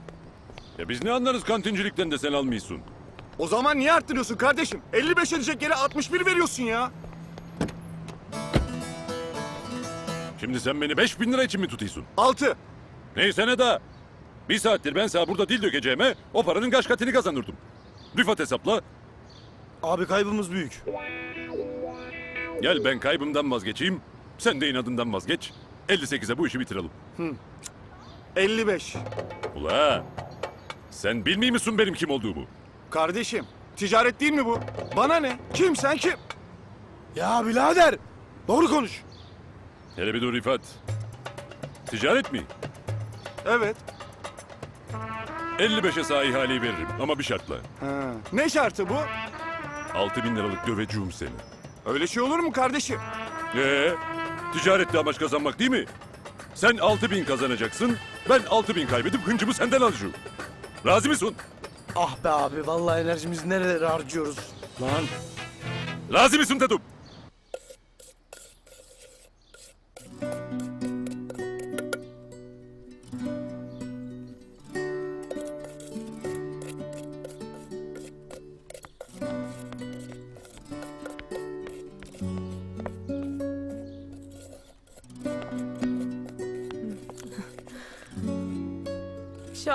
Ya biz ne anlarız kantincilikten de sen almıyorsun. O zaman niye arttırıyorsun kardeşim? 55 edecek yere 61 veriyorsun ya. Şimdi sen beni 5000 lira için mi tutuyorsun? 6. Neyse ne daha. Bir saattir ben sana burada dil dökeceğime o paranın kaç katını kazanırdım. Rüfat hesapla. Abi kaybımız büyük. Gel ben kaybımdan vazgeçeyim. Sen de inadından vazgeç. 58'e bu işi bitirelim. Hı. 55. Ula sen bilmiyor musun benim kim olduğumu? Kardeşim ticaret değil mi bu? Bana ne? Kim sen kim? Ya birader doğru konuş. Hele bir dur Rifat. Ticaret mi? Evet. 55'e sağ ihaleyi veririm ama bir şartla. Ha. Ne şartı bu? 6000 liralık döveceğim seni. Öyle şey olur mu kardeşim? Ee, ticarette amaç kazanmak değil mi? Sen 6000 kazanacaksın, ben 6000 kaybedip hıncımı senden alacağım. Razı mısın? Ah be abi vallahi enerjimizi nerelere harcıyoruz? Lan. Razı mısın dedim.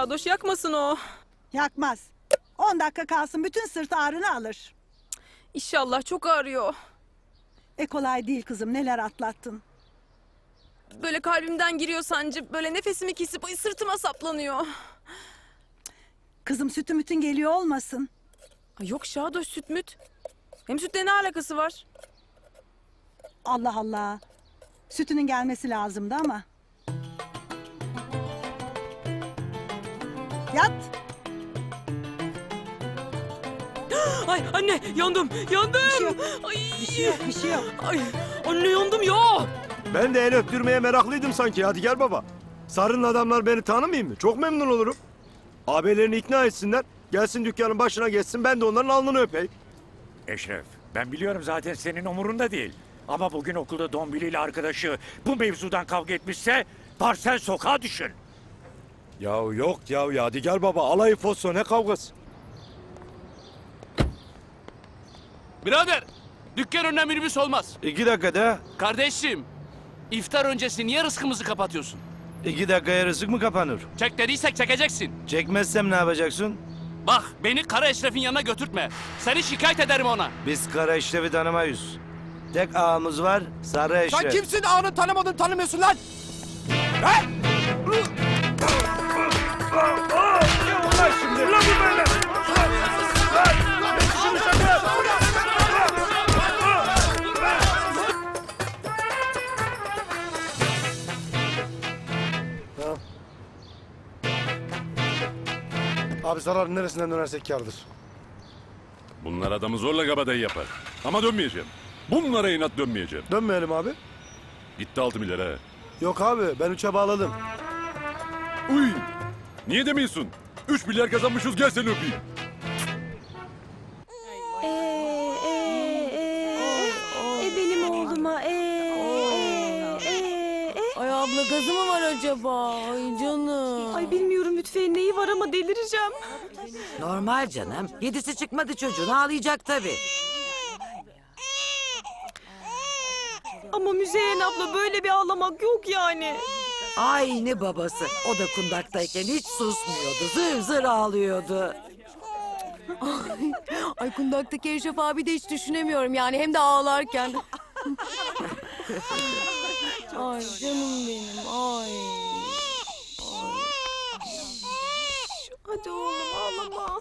Şadoş yakmasın o. Yakmaz. 10 dakika kalsın bütün sırt ağrını alır. İnşallah çok ağrıyor. E kolay değil kızım neler atlattın. Böyle kalbimden giriyor sancı. Böyle nefesimi kesip sırtıma saplanıyor. Kızım sütü mütün geliyor olmasın. Ay yok Şadoş süt müt. Hem sütle ne alakası var? Allah Allah. Sütünün gelmesi lazımdı ama. Yat. Ay anne yandım yandım. Ay. Bir şey yok bir şey yok. Ay anne yandım ya. Ben de el öptürmeye meraklıydım sanki hadi gel baba. Sarı'nın adamlar beni tanımayayım mı? Çok memnun olurum. Abilerini ikna etsinler. Gelsin dükkanın başına geçsin ben de onların alnını öpeyim. Eşref, ben biliyorum zaten senin umurunda değil. Ama bugün okulda Dombili ile arkadaşı bu mevzudan kavga etmişse parsel sokağa düşün. Ya yok ya Yadigar baba alayı fosso ne kavgası? Birader, dükkan önüne minibüs olmaz. İki dakikada. Kardeşim, iftar öncesi niye rızkımızı kapatıyorsun? İki dakikaya rızık mı kapanır? Çek dediysek çekeceksin. Çekmezsem ne yapacaksın? Bak, beni Kara Eşref'in yanına götürtme. Seni şikayet ederim ona. Biz kara işlevi tanımayız. Tek ağamız var sarı eşref. Sen kimsin ağanı tanımadın tanımıyorsun lan? He? Abi zararın neresinden dönersek kârdır. Bunlar adamı zorla kabadayı yapar. Ama dönmeyeceğim. Bunlara inat dönmeyeceğim. Dönmeyelim abi. Gitti altı milyar ha. Yok abi ben üçe bağladım. Uy! Niye demiyorsun? Üç milyar kazanmışız gel seni öpeyim. E benim oğluma e Ay abla gazı mı var acaba? Ay canım. Ay bilmiyorum lütfen neyi var ama delireceğim. Normal canım. Yedisi çıkmadı çocuğun ağlayacak tabii. Ama Müzeyyen abla böyle bir ağlamak yok yani. Aynı babası. O da kundaktayken hiç susmuyordu. Zır zır ağlıyordu. Ay, ay kundaktaki Eşref abi de hiç düşünemiyorum yani hem de ağlarken. ay canım benim ay. Hadi oğlum ağlama.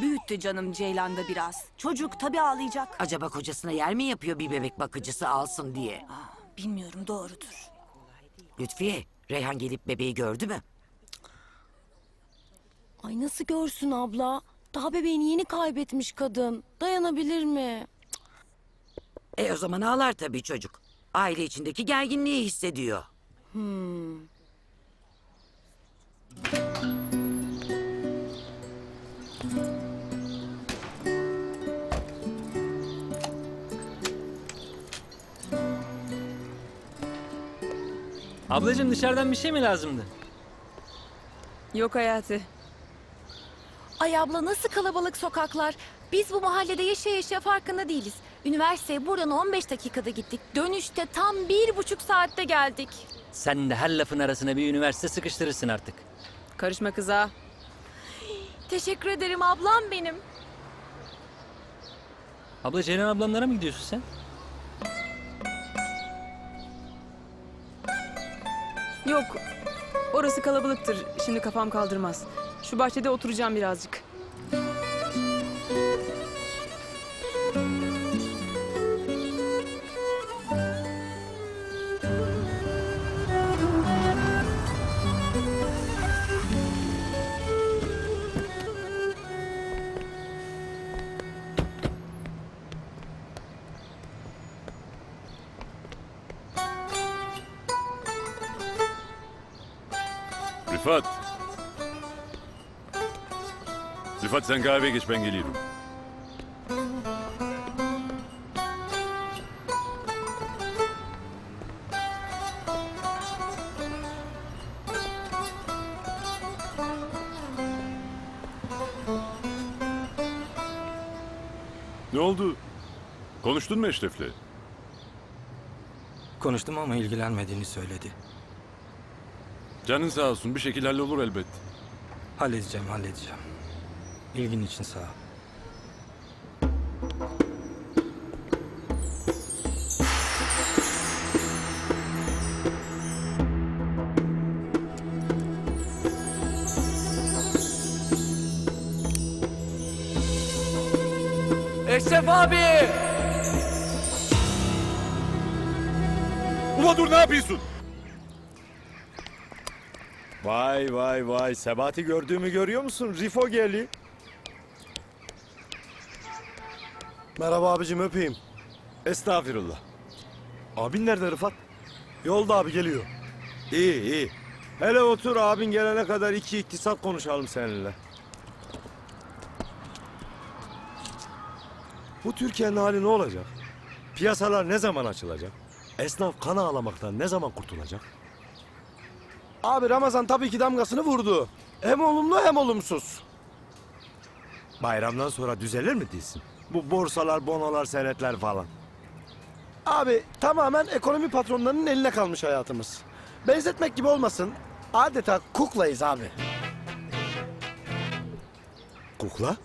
Büyüttü canım Ceylan da biraz. Çocuk tabii ağlayacak. Acaba kocasına yer mi yapıyor bir bebek bakıcısı alsın diye? Bilmiyorum doğrudur. Lütfiye, Reyhan gelip bebeği gördü mü? Ay nasıl görsün abla? Daha bebeğini yeni kaybetmiş kadın. Dayanabilir mi? E o zaman ağlar tabii çocuk. Aile içindeki gerginliği hissediyor. Ablacığım dışarıdan bir şey mi lazımdı? Yok Hayati. Ay abla nasıl kalabalık sokaklar. Biz bu mahallede yaşa yaşa farkında değiliz. Üniversiteye buradan 15 dakikada gittik. Dönüşte tam bir buçuk saatte geldik. Sen de her lafın arasına bir üniversite sıkıştırırsın artık. Karışma kıza. Teşekkür ederim ablam benim. Abla Ceylan ablamlara mı gidiyorsun sen? Yok. Orası kalabalıktır. Şimdi kafam kaldırmaz. Şu bahçede oturacağım birazcık. Rıfat. Rıfat sen kahveye geç ben geliyorum. Ne oldu? Konuştun mu Eşref'le? Konuştum ama ilgilenmediğini söyledi. Canın sağ olsun bir şekilde hallolur elbet. Halledeceğim, halledeceğim. İlgin için sağ ol. Eşref abi! Ula dur ne yapıyorsun? Vay vay vay Sebati gördüğümü görüyor musun? Rifo geliyor. Merhaba abicim öpeyim. Estağfirullah. Abin nerede Rıfat? Yolda abi geliyor. İyi iyi. Hele otur abin gelene kadar iki iktisat konuşalım seninle. Bu Türkiye'nin hali ne olacak? Piyasalar ne zaman açılacak? Esnaf kan ağlamaktan ne zaman kurtulacak? Abi Ramazan tabii ki damgasını vurdu. Hem olumlu hem olumsuz. Bayramdan sonra düzelir mi değilsin? Bu borsalar, bonolar, senetler falan. Abi tamamen ekonomi patronlarının eline kalmış hayatımız. Benzetmek gibi olmasın. Adeta kuklayız abi. Kukla?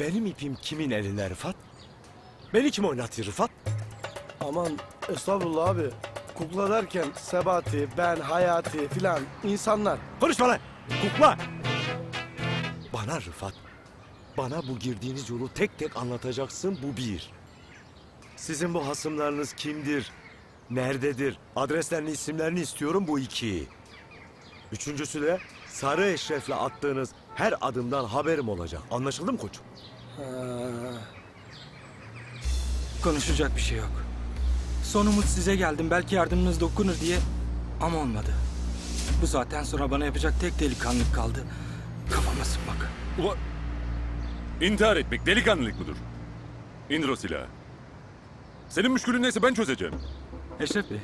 Benim ipim kimin elinde Rıfat? Beni kim oynatıyor Rıfat? Aman estağfurullah abi. Kukla derken Sebati, ben, Hayati filan insanlar. Konuşma lan! Kukla! Bana Rıfat, bana bu girdiğiniz yolu tek tek anlatacaksın bu bir. Sizin bu hasımlarınız kimdir? Nerededir? Adreslerini, isimlerini istiyorum bu iki. Üçüncüsü de Sarı Eşref'le attığınız her adımdan haberim olacak. Anlaşıldı mı koçum? Konuşacak bir şey yok. Son umut size geldim. Belki yardımınız dokunur diye. Ama olmadı. Bu saatten sonra bana yapacak tek delikanlılık kaldı. Kafama sıkmak. Ula... İntihar etmek delikanlılık mıdır? İndir o silahı. Senin müşkülün neyse ben çözeceğim. Eşref Bey,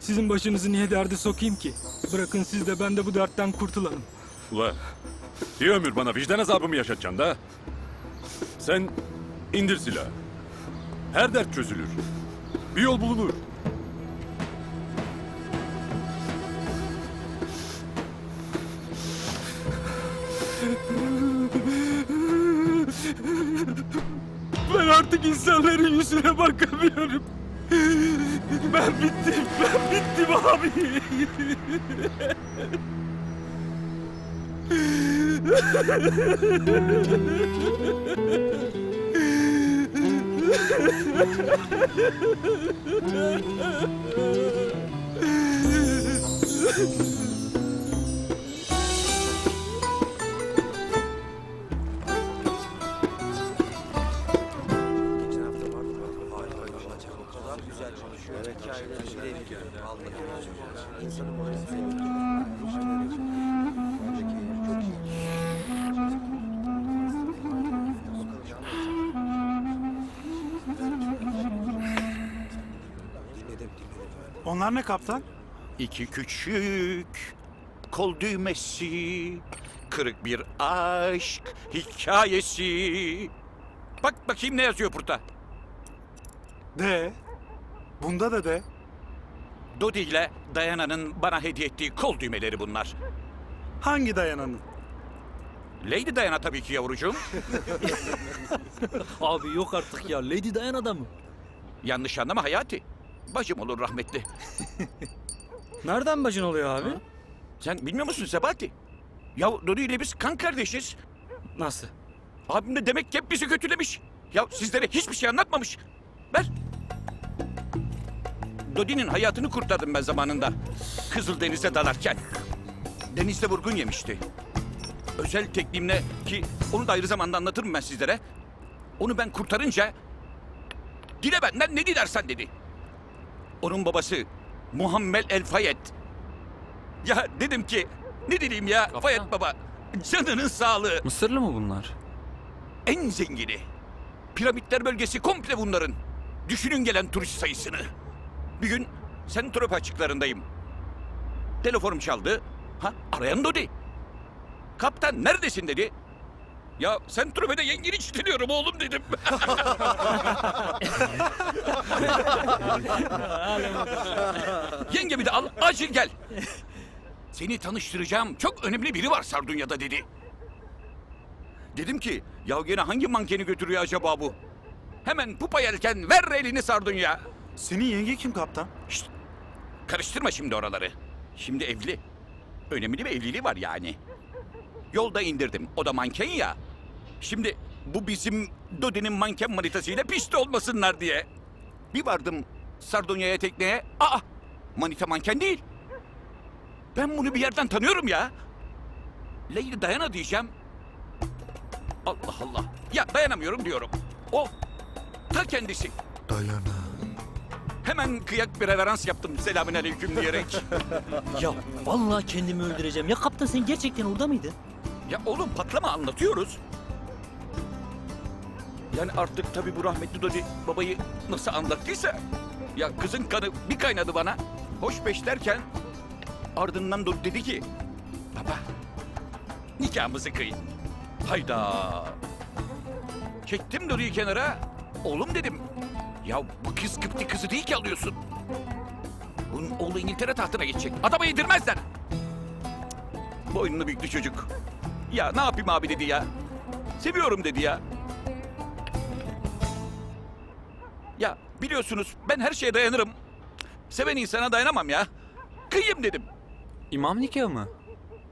sizin başınızı niye derde sokayım ki? Bırakın siz de ben de bu dertten kurtulalım. Ula bir ömür bana vicdan azabımı yaşatacaksın da. Sen indir silahı. Her dert çözülür. Bir yol bulunur. Ben artık insanların yüzüne bakamıyorum. Ben bittim, ben bittim abi. Ha ha ha ha! Ne kaptan? İki küçük kol düğmesi, kırık bir aşk hikayesi. Bak bakayım ne yazıyor burada. De. Bunda da de. Dodi ile Dayana'nın bana hediye ettiği kol düğmeleri bunlar. Hangi dayananın? Lady Diana tabii ki yavrucuğum. Abi yok artık ya. Lady Diana mı? Yanlış anlama Hayati. Bacım olur rahmetli. Nereden bacın oluyor abi? Sen bilmiyor musun Sebati? Ya Dodi ile biz kan kardeşiz. Nasıl? Abim de demek ki hep bizi kötülemiş. Ya sizlere hiçbir şey anlatmamış. Ver. Dodi'nin hayatını kurtardım ben zamanında. Kızıldeniz'e dalarken. Denizde vurgun yemişti. Özel tekniğimle ki onu da ayrı zamanda anlatırım ben sizlere. Onu ben kurtarınca dile benden ne dilersen dedi. Onun babası Muhammed El Fayed. Ya dedim ki ne dileyim ya Fayed baba. Canının sağlığı. Mısırlı mı bunlar? En zengini. Piramitler bölgesi komple bunların. Düşünün gelen turist sayısını. Bir gün Sentrop açıklarındayım. Telefonum çaldı. Ha arayan Dodi. Kaptan neredesin dedi. Ya Sentrope'de yengeni çitiliyorum oğlum dedim. Yengemi de al acil gel. Seni tanıştıracağım çok önemli biri var Sardunya'da dedi. Dedim ki ya gene hangi mankeni götürüyor acaba bu? Hemen pupa yelken ver elini Sardunya. Senin yenge kim kaptan? Şşt, karıştırma şimdi oraları. Şimdi evli. Önemli bir evliliği var yani. Yolda indirdim. O da manken ya. Şimdi bu bizim Dodi'nin manken manitasıyla pişti olmasınlar diye. Bir vardım Sardunya'ya tekneye. Aa manita manken değil. Ben bunu bir yerden tanıyorum ya. Lady Diana diyeceğim. Allah Allah. Ya dayanamıyorum diyorum. O ta kendisi. Dayana. Hemen kıyak bir reverans yaptım selamün aleyküm diyerek. Ya vallahi kendimi öldüreceğim. Ya kaptan sen gerçekten orada mıydın? Ya oğlum patlama anlatıyoruz. Yani artık tabii bu rahmetli Dodi babayı nasıl anlattıysa... Ya kızın kanı bir kaynadı bana. Hoş beş derken ardından Dodi dedi ki... Baba nikahımızı kıyın. Hayda. Çektim Dodi'yi kenara. Oğlum dedim. Ya bu kız Kıpti kızı değil ki alıyorsun. Bunun oğlu İngiltere tahtına geçecek. Adama yedirmezler. Boynunu büktü çocuk. Ya ne yapayım abi dedi ya. Seviyorum dedi ya. Ya biliyorsunuz ben her şeye dayanırım. Seven insana dayanamam ya. Kıyayım dedim. İmam nikahı mı?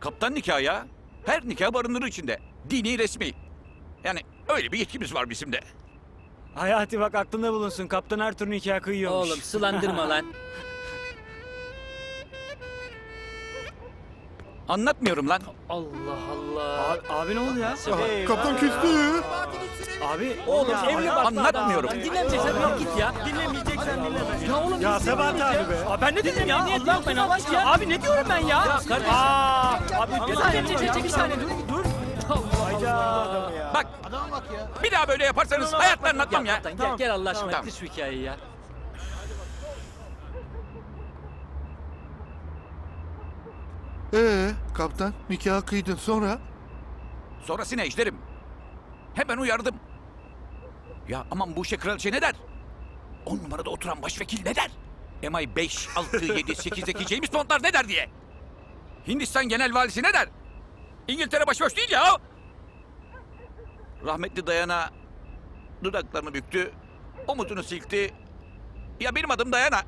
Kaptan nikahı ya. Her nikah barındırır içinde. Dini resmi. Yani öyle bir yetkimiz var bizim de. Hayati bak aklında bulunsun. Kaptan her türlü nikah kıyıyormuş. Oğlum sulandırma lan. Anlatmıyorum lan. Allah Allah. Abi, abi ne oldu ya? Hey, Kaptan küstü. Abi Oğlum ya, evli ya, bak. Anlatmıyorum. Dinlemeyeceksen bırak git ya. Dinlemeyeceksen dinleme. Ya oğlum Ya dinleyeceğiz abi ya. be. Aa, ben ne dedim ya? Niye Allah ben ya? Allah aşkına. Abi ne diyorum ben ya? Ya kardeşim. Aa, abi Bir saniye, çek, bir saniye. Dur, dur. Hayda. Bak. Bir daha böyle yaparsanız hayatta anlatmam ya. Gel, gel Allah aşkına Tamam. bitir şu hikayeyi ya. Ee, kaptan nikah kıydın sonra? Sonrası ne ejderim? Hemen uyardım. Ya aman bu işe kraliçe ne der? On numarada oturan başvekil ne der? MI 5, 6, 7, 8'deki James Bond'lar ne der diye? Hindistan genel valisi ne der? İngiltere başboş değil ya. Rahmetli Dayana dudaklarını büktü, omuzunu silkti. Ya benim adım Dayana.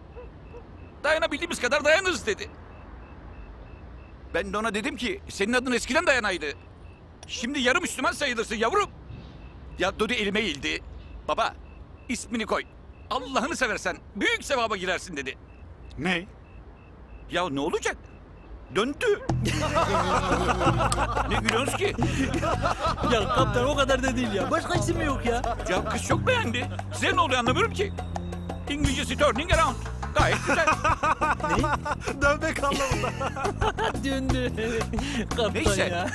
Dayanabildiğimiz kadar dayanırız dedi. Ben de ona dedim ki senin adın eskiden Dayana'ydı. Şimdi yarı Müslüman sayılırsın yavrum. Ya Dodi elime eğildi. Baba ismini koy. Allah'ını seversen büyük sevaba girersin dedi. Ne? Ya ne olacak? Döndü. ne gülüyorsunuz ki? Ya kaptan o kadar da değil ya. Başka isim mi yok ya? Ya kız çok beğendi. Size ne oluyor anlamıyorum ki. İngilizcesi turning around. Gayet güzel. Dönmek anlamında. Döndü. kaptan Neyse. ya.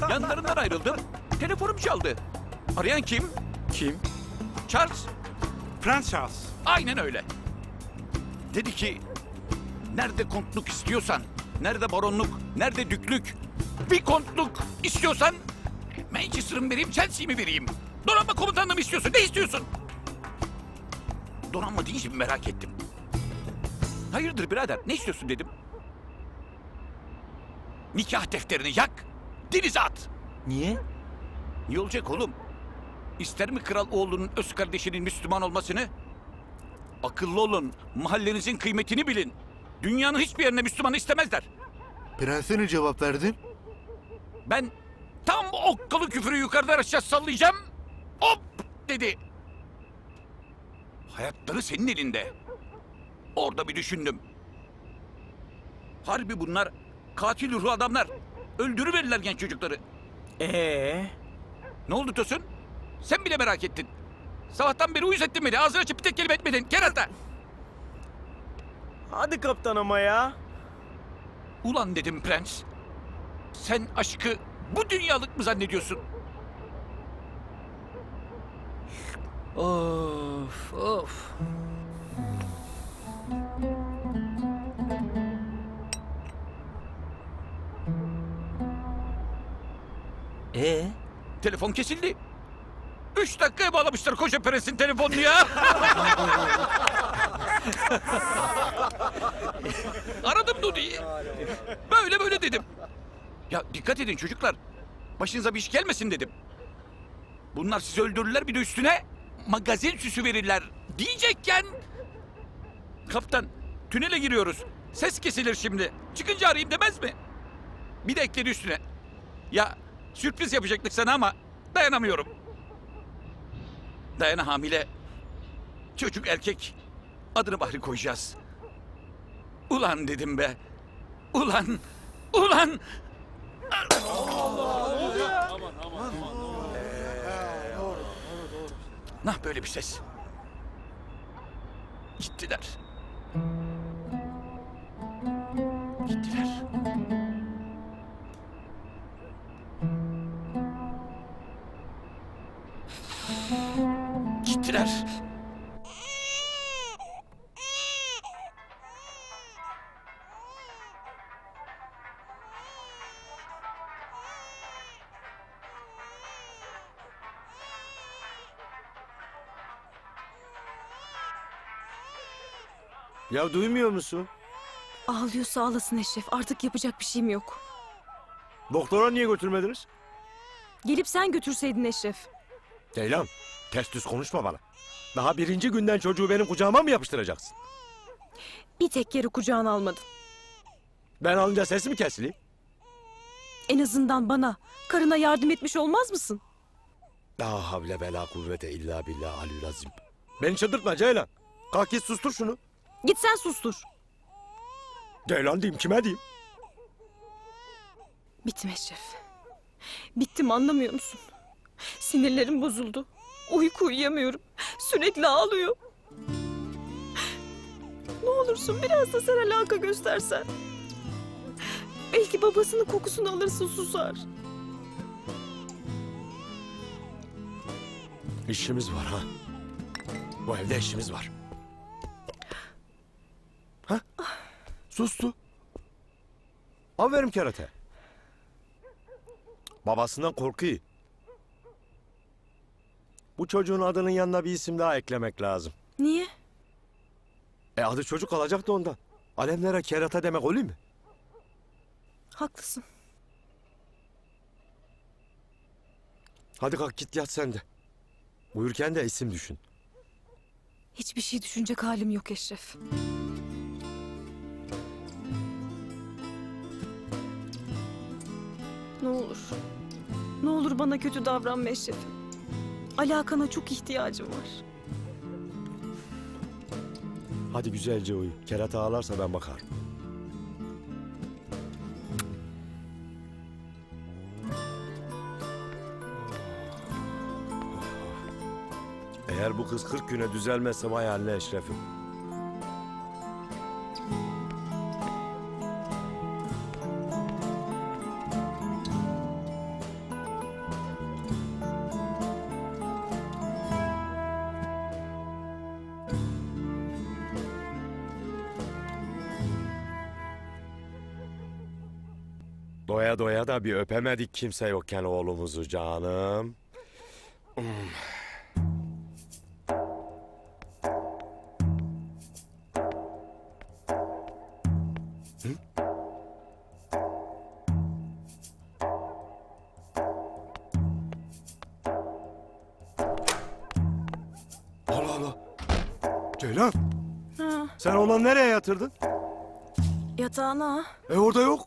Yanlarından ayrıldım. Telefonum çaldı. Arayan kim? Kim? Charles. Prens Charles. Aynen öyle. Dedi ki Nerede kontluk istiyorsan, nerede baronluk, nerede düklük, bir kontluk istiyorsan Manchester'ı mı vereyim, Chelsea'yi mi vereyim? Donanma komutanlığı mı istiyorsun? Ne istiyorsun? Donanma deyince bir merak ettim. Hayırdır birader, ne istiyorsun dedim. Nikah defterini yak, denize at. Niye? Niye olacak oğlum? İster mi kral oğlunun öz kardeşinin Müslüman olmasını? Akıllı olun, mahallenizin kıymetini bilin. Dünyanın hiçbir yerine Müslüman istemezler. Prense ne cevap verdin? Ben tam okkalı küfürü yukarıdan aşağı sallayacağım. Hop dedi. Hayatları senin elinde. Orada bir düşündüm. Harbi bunlar katil ruhlu adamlar. Öldürüverirler genç çocukları. Ee? Ne oldu Tosun? Sen bile merak ettin. Sabahtan beri uyuz ettin beni. Ağzını açıp bir tek kelime etmedin. Kerata. Hadi kaptan ama ya. Ulan dedim prens. Sen aşkı bu dünyalık mı zannediyorsun? Of of. Ee? Telefon kesildi. Üç dakikaya bağlamışlar koca prensin telefonunu ya. Aradım Dudu'yu. Böyle böyle dedim. Ya dikkat edin çocuklar. Başınıza bir iş gelmesin dedim. Bunlar sizi öldürürler bir de üstüne magazin süsü verirler. Diyecekken... Kaptan tünele giriyoruz. Ses kesilir şimdi. Çıkınca arayayım demez mi? Bir de ekledi üstüne. Ya sürpriz yapacaktık sana ama dayanamıyorum. Dayana hamile. Çocuk erkek. Adını Bahri koyacağız. Ulan dedim be. Ulan. Ulan. Nah böyle bir ses. Gittiler. Ya duymuyor musun? Ağlıyorsa ağlasın Eşref. Artık yapacak bir şeyim yok. Doktora niye götürmediniz? Gelip sen götürseydin Eşref. Ceylan, ters düz konuşma bana. Daha birinci günden çocuğu benim kucağıma mı yapıştıracaksın? Bir tek kere kucağına almadın. Ben alınca sesi mi kesileyim? En azından bana, karına yardım etmiş olmaz mısın? La havle ve la kuvvete illa billah alül azim. Beni çıldırtma Ceylan. Kalk git sustur şunu. Git sen sustur. Ceylan diyeyim kime diyeyim? Bittim Eşref. Bittim anlamıyor musun? Sinirlerim bozuldu. Uyku uyuyamıyorum. Sürekli ağlıyor. Ne olursun biraz da sen alaka göstersen. Belki babasının kokusunu alırsın susar. İşimiz var ha. Bu evde işimiz var. Ha? Sustu. Aferin kerate. Babasından korkuyor. Bu çocuğun adının yanına bir isim daha eklemek lazım. Niye? E adı çocuk alacak da ondan. Alemlere kerata demek oluyor mu? Haklısın. Hadi kalk git yat sen de. Uyurken de isim düşün. Hiçbir şey düşünecek halim yok Eşref. Ne olur. Ne olur bana kötü davranma Eşref'im. Alakana çok ihtiyacım var. Hadi güzelce uyu. Kerata ağlarsa ben bakarım. Eğer bu kız 40 güne düzelmezse vay haline Eşref'im. Doya doya da bir öpemedik kimse yokken oğlumuzu canım. Allah Allah. Ceylan Ha, sen oğlanı nereye yatırdın? yatağına. E orada yok.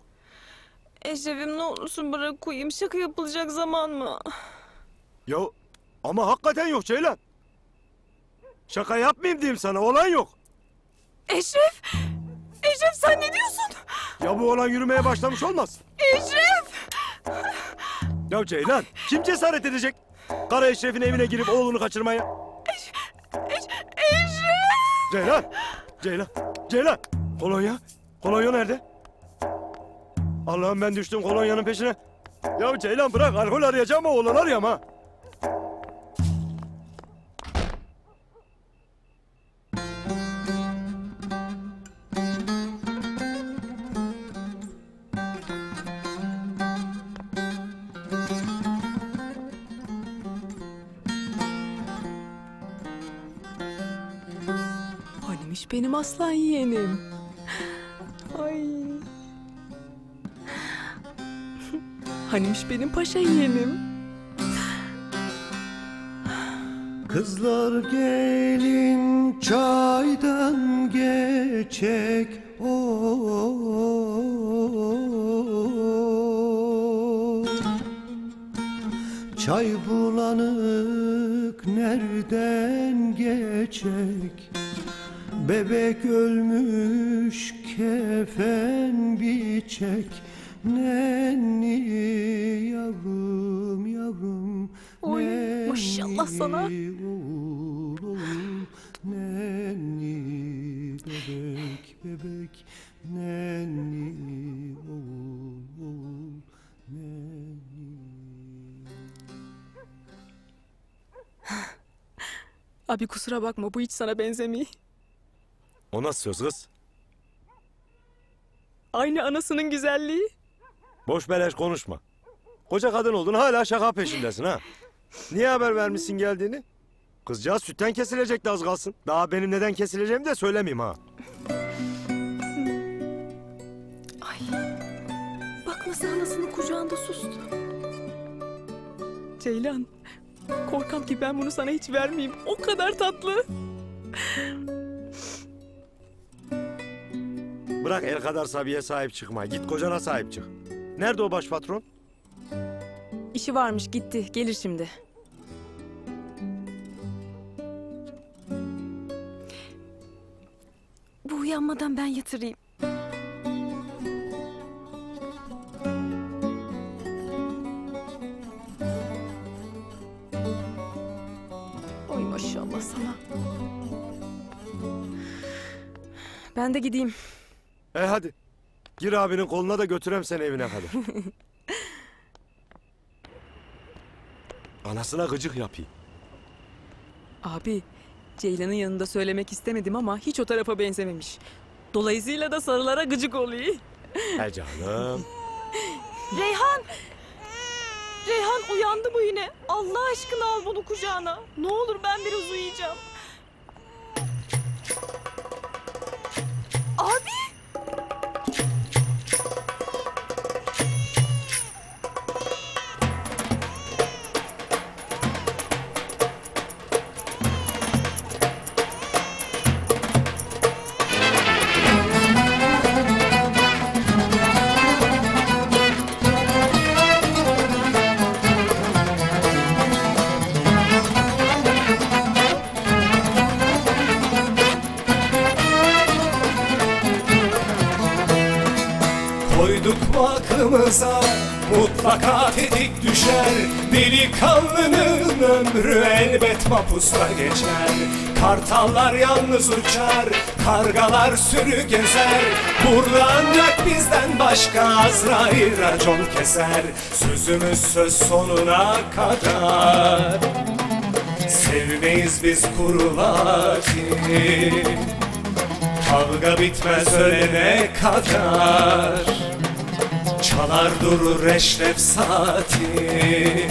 Eşref'im ne olursun bırak koyayım. Şaka yapılacak zaman mı? Ya ama hakikaten yok Ceylan. Şaka yapmayayım diyeyim sana olan yok. Eşref! Eşref sen ne diyorsun? Ya bu olan yürümeye başlamış olmaz. Eşref! Ya Ceylan kim cesaret edecek? Kara Eşref'in evine girip oğlunu kaçırmaya. Eşref! Ceylan! Ceylan! Ceylan! Kolonya? Kolonya nerede? Allah'ım ben düştüm kolonyanın peşine. Ya Ceylan bırak alkol arayacağım ama oğlan arayam ha. Hanimiş benim aslan yeğenim. Hanimiş benim paşa yeğenim. Kızlar gelin çaydan geçek. O Çay bulanık nereden geçek? Bebek ölmüş kefen biçek Nenni yavrum yavrum Oy, nenni maşallah sana. oğlum, Nenni bebek bebek Nenni oğul oğul Nenni Abi kusura bakma bu hiç sana benzemiyor. O nasıl söz kız? Aynı anasının güzelliği. Boş beleş konuşma. Koca kadın oldun hala şaka peşindesin ha. Niye haber vermişsin geldiğini? Kızcağız sütten kesilecekti az kalsın. Daha benim neden kesileceğimi de söylemeyeyim ha. Bak nasıl anasının kucağında sustu. Ceylan, korkam ki ben bunu sana hiç vermeyeyim. O kadar tatlı. Bırak el kadar Sabiye sahip çıkma. Git kocana sahip çık. Nerede o baş patron? İşi varmış gitti. Gelir şimdi. Bu uyanmadan ben yatırayım. Oy maşallah sana. Ben de gideyim. E hadi. Gir abinin koluna da götürem seni evine kadar. Anasına gıcık yapayım. Abi, Ceylan'ın yanında söylemek istemedim ama hiç o tarafa benzememiş. Dolayısıyla da sarılara gıcık oluyor. He canım. Reyhan! Reyhan uyandı bu yine. Allah aşkına al bunu kucağına. Ne olur ben biraz uyuyacağım. Abi! Elbet mapusta geçer Kartallar yalnız uçar, kargalar sürü gezer. Burada ancak bizden başka Azrail racon keser. Sözümüz söz sonuna kadar. Sevmeyiz biz kuru vati. Kavga bitmez ölene kadar. Çalar durur eşref saati